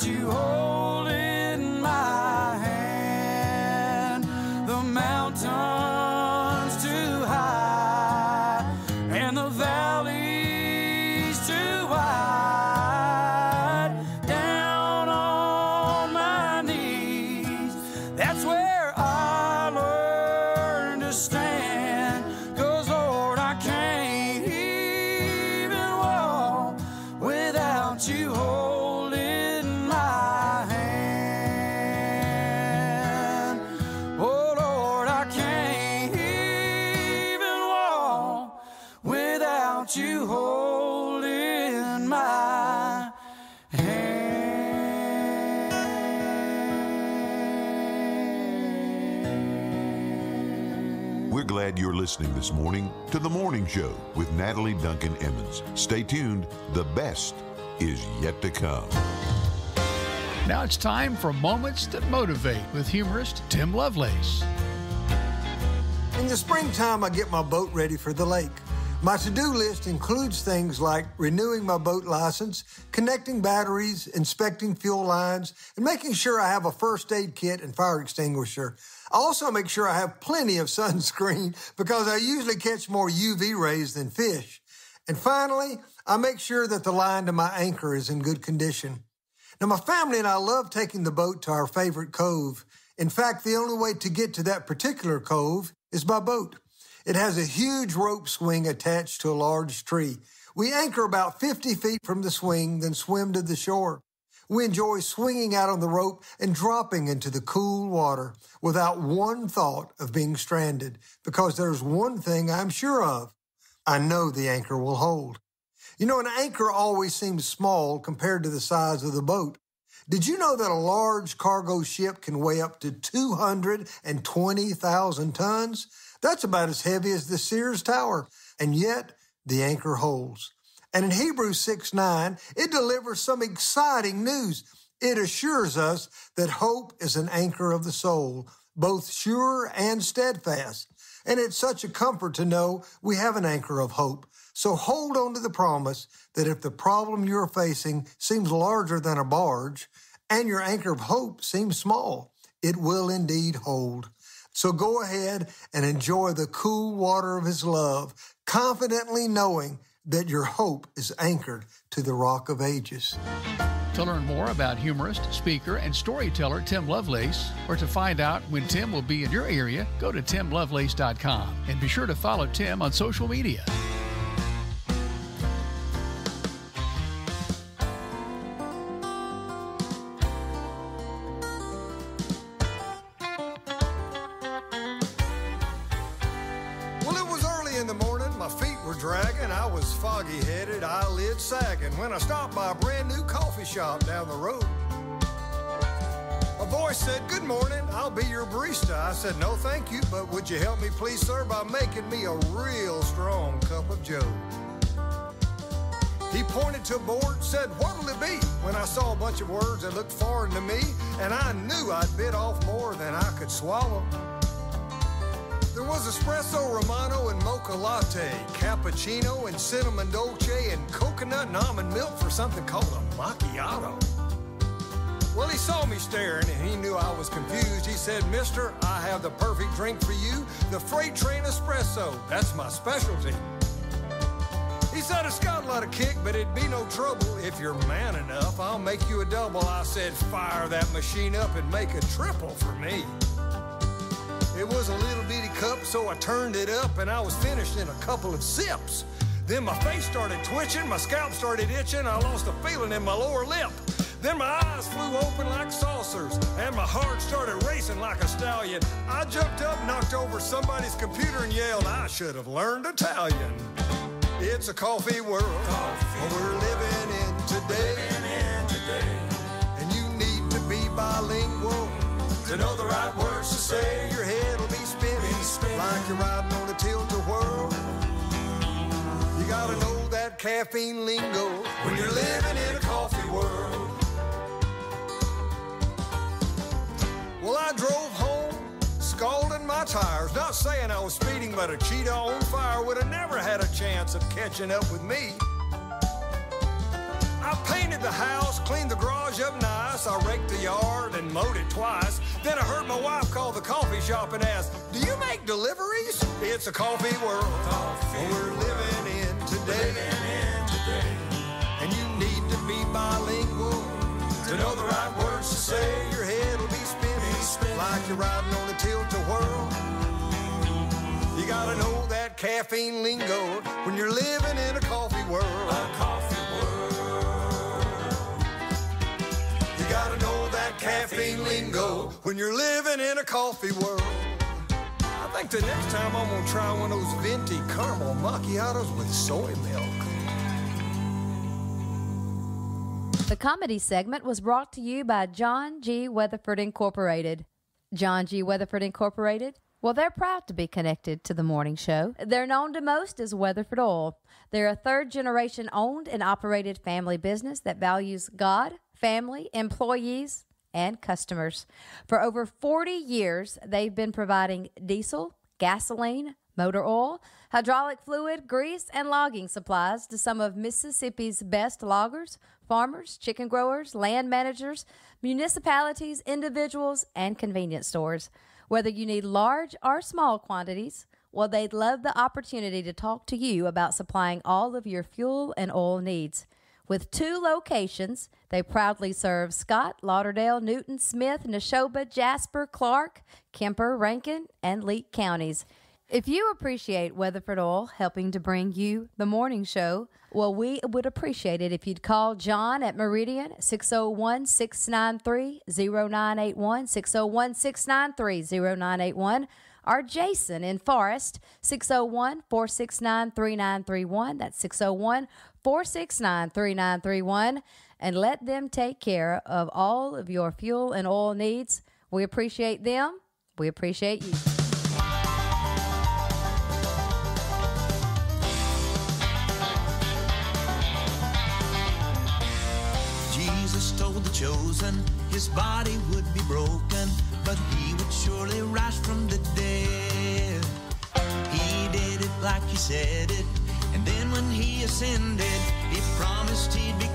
Speaker 17: You
Speaker 18: holding
Speaker 2: Morning Show with Natalie Duncan Emmons. Stay tuned, the best is yet to come.
Speaker 19: Now it's time for Moments That Motivate with humorist Tim Lovelace.
Speaker 20: In the springtime, I get my boat ready for the lake. My to do list includes things like renewing my boat license, connecting batteries, inspecting fuel lines, and making sure I have a first aid kit and fire extinguisher. I also make sure I have plenty of sunscreen because I usually catch more UV rays than fish. And finally, I make sure that the line to my anchor is in good condition. Now, my family and I love taking the boat to our favorite cove. In fact, the only way to get to that particular cove is by boat. It has a huge rope swing attached to a large tree. We anchor about 50 feet from the swing, then swim to the shore. We enjoy swinging out on the rope and dropping into the cool water without one thought of being stranded because there's one thing I'm sure of. I know the anchor will hold. You know, an anchor always seems small compared to the size of the boat. Did you know that a large cargo ship can weigh up to 220,000 tons? That's about as heavy as the Sears Tower, and yet the anchor holds. And in Hebrews 6 9, it delivers some exciting news. It assures us that hope is an anchor of the soul, both sure and steadfast. And it's such a comfort to know we have an anchor of hope. So hold on to the promise that if the problem you're facing seems larger than a barge and your anchor of hope seems small, it will indeed hold. So go ahead and enjoy the cool water of His love, confidently knowing
Speaker 21: that your hope is anchored to the rock of ages.
Speaker 20: To learn more about humorist, speaker, and storyteller Tim Lovelace, or to find out when Tim will be in your area, go to timlovelace.com and be sure to follow Tim on social media.
Speaker 21: When I stopped by a brand new coffee shop down the road. A voice said, Good morning, I'll be your barista. I said, No, thank you, but would you help me, please, sir, by making me a real strong cup of joe? He pointed to a board said, What'll it be? When I saw a bunch of words that looked foreign to me, and I knew I'd bit off more than I could swallow. Was espresso romano and mocha latte, cappuccino and cinnamon dolce, and coconut and almond milk for something called a macchiato. Well, he saw me staring and he knew I was confused. He said, Mister, I have the perfect drink for you the freight train espresso. That's my specialty. He said, It's got a lot of kick, but it'd be no trouble if you're man enough. I'll make you a double. I said, Fire that machine up and make a triple for me. It was a little bitty cup, so I turned it up and I was finished in a couple of sips. Then my face started twitching, my scalp started itching, I lost a feeling in my lower lip. Then my eyes flew open like saucers, and my heart started racing like a stallion. I jumped up, knocked over somebody's computer, and yelled, I should have learned Italian. It's a coffee world we're living in today. And you need to be bilingual to know the right words to say. Your head like you're riding on a tilt-a-whirl. You gotta know that caffeine lingo when you're living in a coffee world. Well, I drove home, scalding my tires. Not saying I was speeding, but a cheetah on fire would have never had a chance of catching up with me. I painted the house, cleaned the garage up nice. I raked the yard and mowed it twice. Then I heard my wife call the coffee shop and ask, Do you make deliveries? It's a coffee world we're living in today. And you need to be bilingual to know the right words to say. Your head will be spinning like you're riding on a tilt-a-whirl. You gotta know that caffeine lingo when you're living in a coffee world. A coffee caffeine lingo when you're living in a coffee world. I think the next time I'm gonna try one of those venti caramel macchiatos with soy milk.
Speaker 3: The comedy segment was brought to you by John G. Weatherford Incorporated. John G. Weatherford Incorporated? Well, they're proud to be connected to the morning show. They're known to most as Weatherford Oil. They're a third generation owned and operated family business that values God, family, employees, and customers. For over 40 years, they've been providing diesel, gasoline, motor oil, hydraulic fluid, grease, and logging supplies to some of Mississippi's best loggers, farmers, chicken growers, land managers, municipalities, individuals, and convenience stores. Whether you need large or small quantities, well, they'd love the opportunity to talk to you about supplying all of your fuel and oil needs. With two locations, they proudly serve Scott, Lauderdale, Newton, Smith, Neshoba, Jasper, Clarke, Kemper, Rankin, and Leake counties. If you appreciate Weatherford Oil helping to bring you the morning show, well, we would appreciate it if you'd call John at Meridian 601 693 0981, 601 693 0981, or Jason in Forest 601 469 3931. That's 601 469 3931. And let them take care of all of your fuel and oil needs. We appreciate them. We appreciate you.
Speaker 12: Jesus told the chosen his body would be broken, but he would surely rise from the dead. He did it like he said it, then when he ascended, he promised he'd be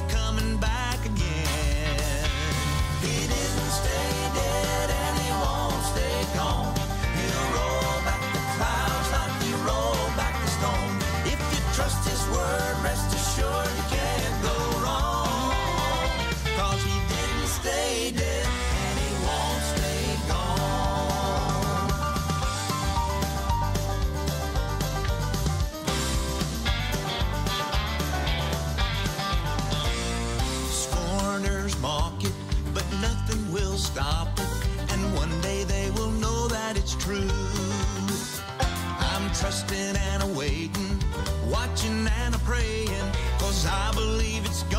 Speaker 16: stop and one day they will know that it's true. I'm trusting and a waiting, watching and a praying, cause I believe it's gonna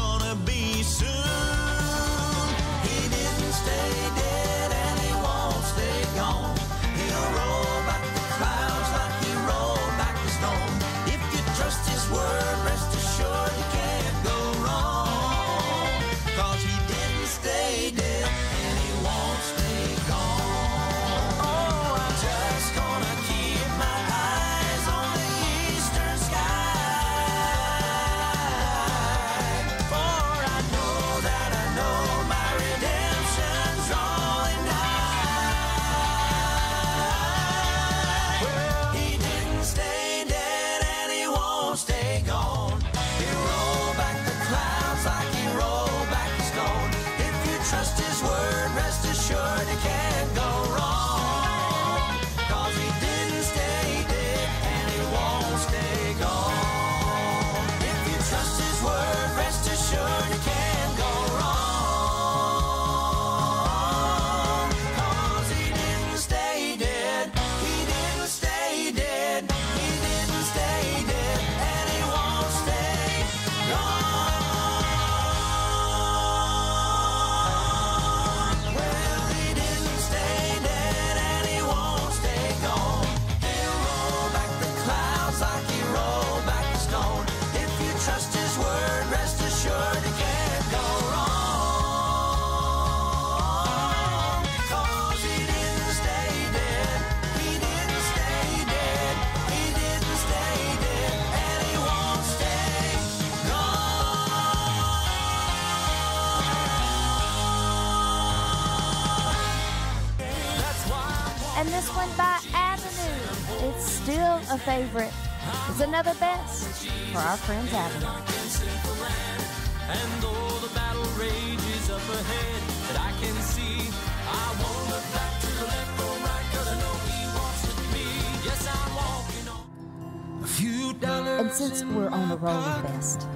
Speaker 22: me. Yes, I'm walking on a few dollars.
Speaker 3: And since we're on the roll of best,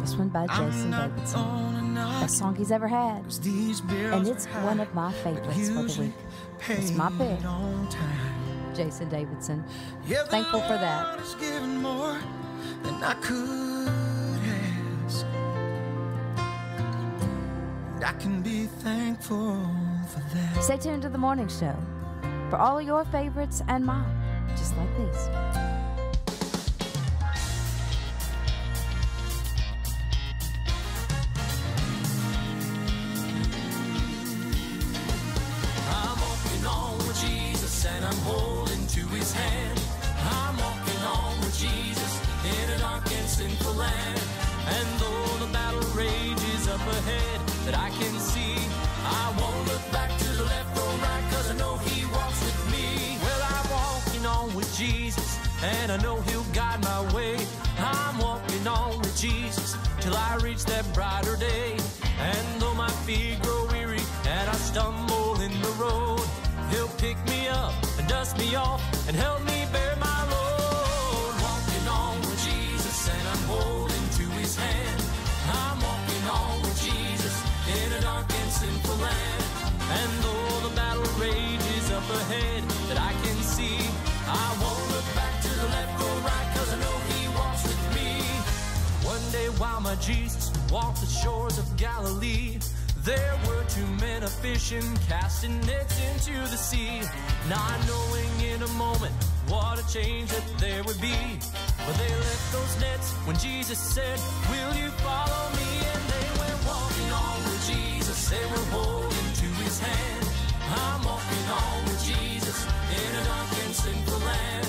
Speaker 3: this one by Jason Davidson. Best song he's ever had. And it's one of my favorites for the week. It's my pick. Jason Davidson. Thankful for that.
Speaker 16: Given more than I could ask. And I can be thankful for that.
Speaker 3: Stay tuned to the morning show for all your favorites and mine, just like these.
Speaker 22: And I know he'll guide my way. I'm walking on with Jesus till I reach that brighter day. And though my feet grow weary and I stumble in the road, he'll pick me up and dust me off and help me bear Jesus walked the shores of Galilee, there were two men a fishing, casting nets into the sea. Not knowing in a moment what a change that there would be. But they left those nets when Jesus said, Will you follow me? And they went walking on with Jesus. They were holding to his hand. I'm walking on with Jesus in a dark and sinful land.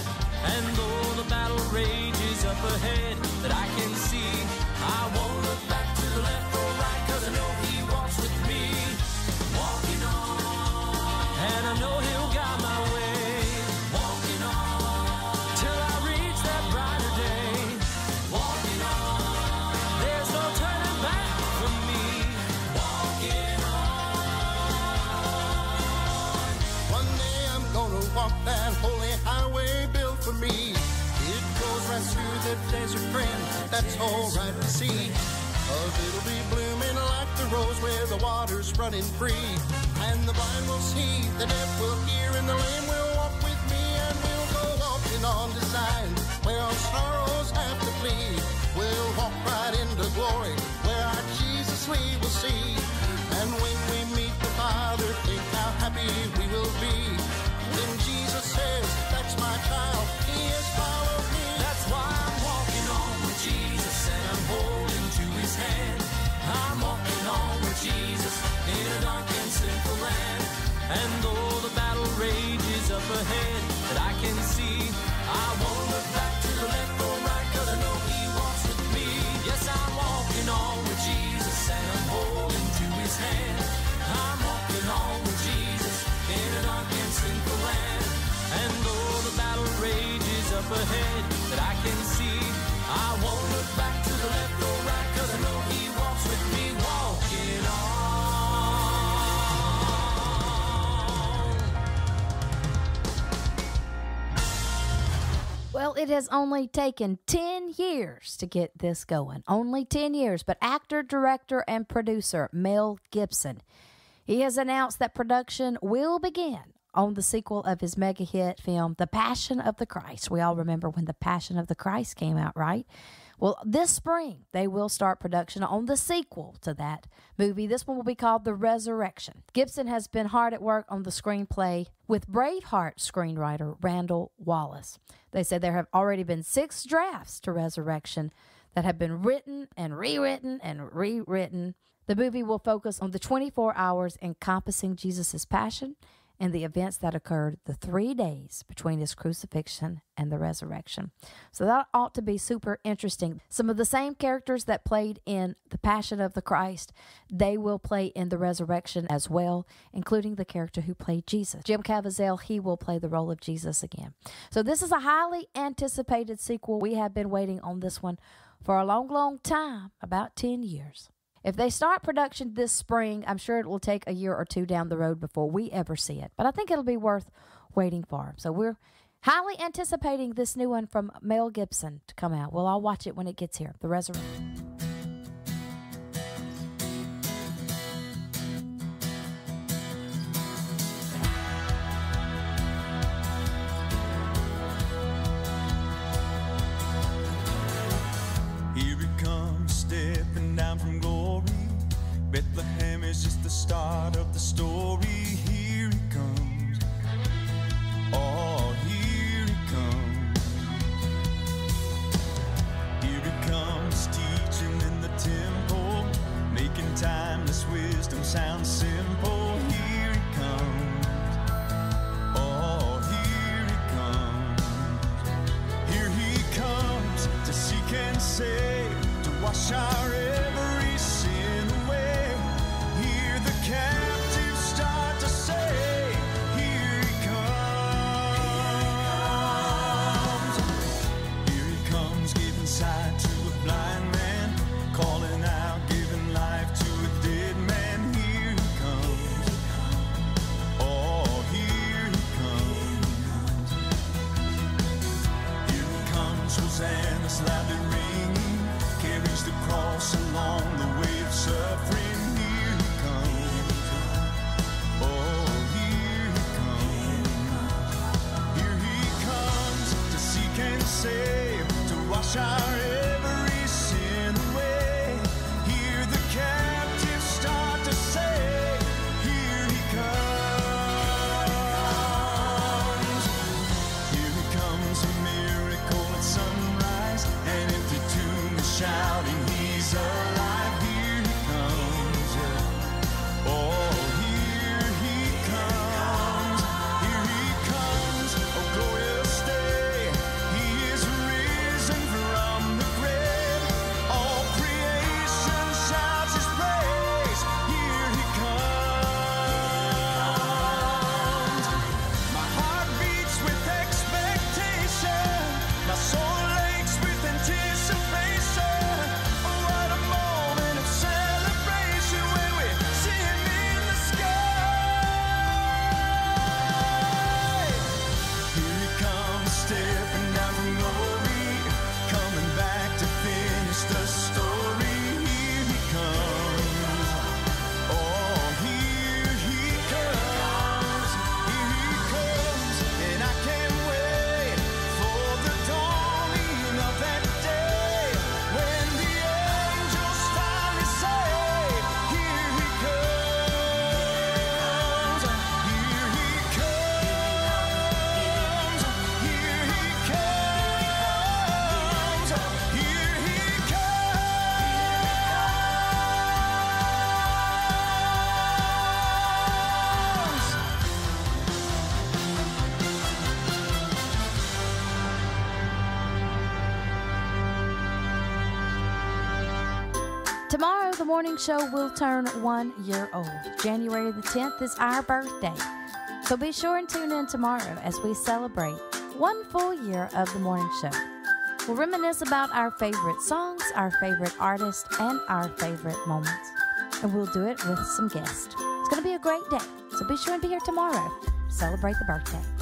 Speaker 22: And though the battle rages up ahead that I can
Speaker 23: That's all right to see. Cause it'll be blooming like the rose where the water's running free. And the blind will see, the deaf will hear, and the lame will walk with me. And we'll go walking on to Zion, where our sorrows have to flee. We'll walk right into glory, where our Jesus we will see. And when
Speaker 22: ahead that I can see, I won't look back to the left or right cause I know he walks with me walking on.
Speaker 3: Well, it has only taken 10 years to get this going. Only 10 years. But actor, director, and producer Mel Gibson, he has announced that production will begin on the sequel of his mega hit film, The Passion of the Christ. We all remember when The Passion of the Christ came out, right? Well, this spring, they will start production on the sequel to that movie. This one will be called The Resurrection. Gibson has been hard at work on the screenplay with Braveheart screenwriter Randall Wallace. They said there have already been six drafts to Resurrection that have been written and rewritten and rewritten. The movie will focus on the 24 hours encompassing Jesus' passion and the events that occurred the three days between his crucifixion and the resurrection. So that ought to be super interesting. Some of the same characters that played in The Passion of the Christ, they will play in the resurrection as well, including the character who played Jesus. Jim Caviezel, he will play the role of Jesus again. So this is a highly anticipated sequel. We have been waiting on this one for a long, long time, about 10 years. If they start production this spring, I'm sure it will take a year or two down the road before we ever see it. But I think it'll be worth waiting for. So we're highly anticipating this new one from Mel Gibson to come out. Well, I'll watch it when it gets here. The Resurrection. Bethlehem is just the start of the story.
Speaker 16: Here he comes. Oh, here he comes. Here he comes, teaching in the temple, making timeless wisdom sound simple. Here he comes. Oh, here he comes. Here he comes to
Speaker 3: seek and save, to wash our every shine. Morning show will turn one year old. January the 10th is our birthday. So be sure and tune in tomorrow as we celebrate one full year of the morning show. We'll reminisce about our favorite songs, our favorite artists, and our favorite moments. And we'll do it with some guests. It's going to be a great day. So be sure and be here tomorrow to celebrate the birthday.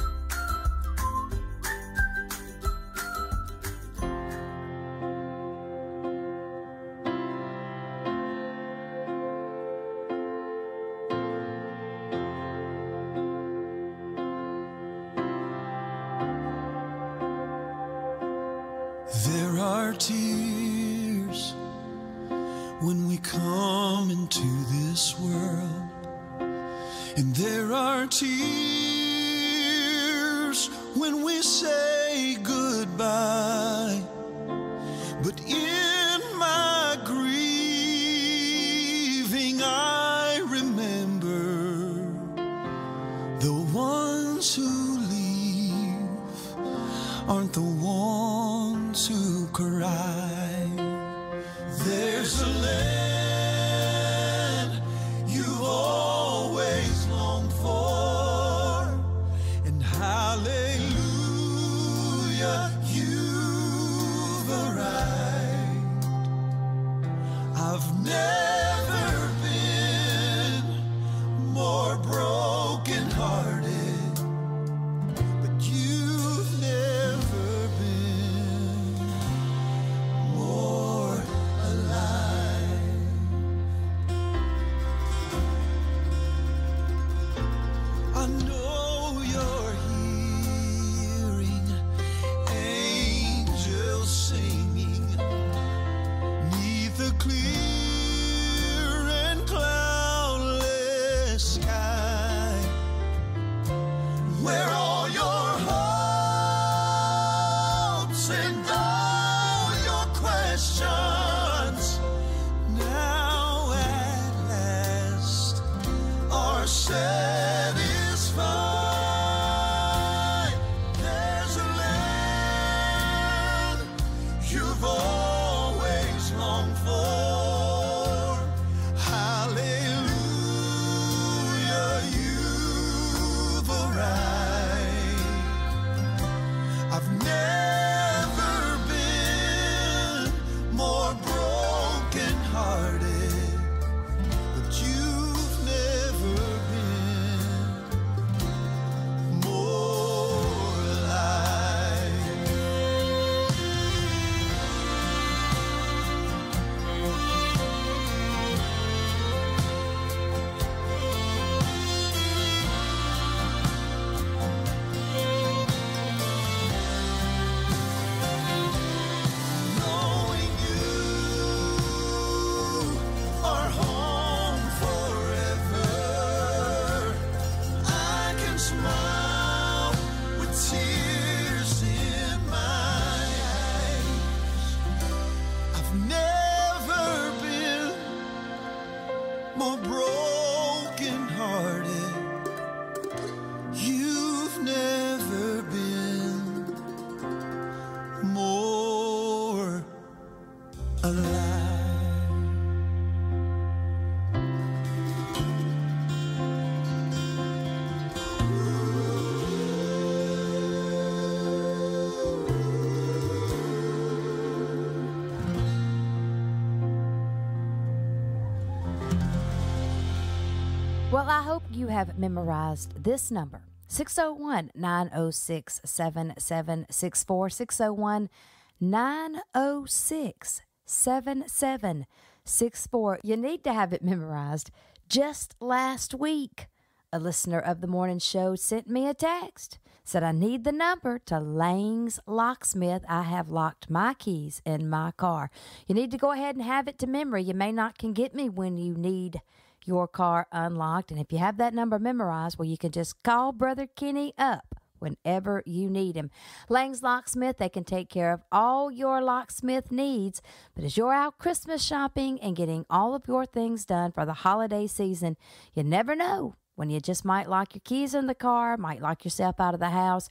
Speaker 3: Have memorized this number 601 906 7764. 601 906 7764. You need to have it memorized. Just last week, a listener of the morning show sent me a text. Said, I need the number to Lang's Locksmith. I have locked my keys in my car. You need to go ahead and have it to memory. You may not can get me when you need your car unlocked. And if you have that number memorized, well, you can just call Brother Kenny up whenever you need him. Lang's Locksmith, they can take care of all your locksmith needs. But as you're out Christmas shopping and getting all of your things done for the holiday season, you never know when you just might lock your keys in the car, might lock yourself out of the house.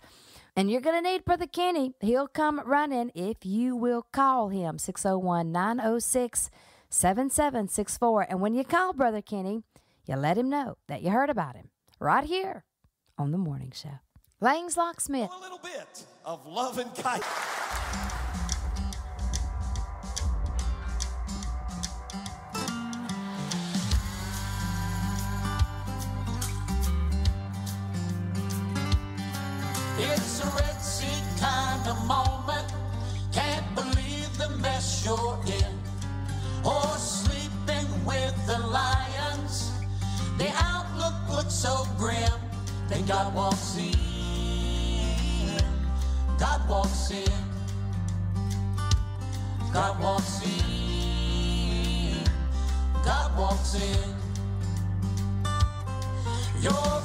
Speaker 3: And you're going to need Brother Kenny. He'll come running if you will call him 601 906 7764. And when you call Brother Kenny, you let him know that you heard about him right here on the morning show. Lang's Locksmith.
Speaker 24: A little bit of love and kindness.
Speaker 16: sin. God walks in. God walks in. You're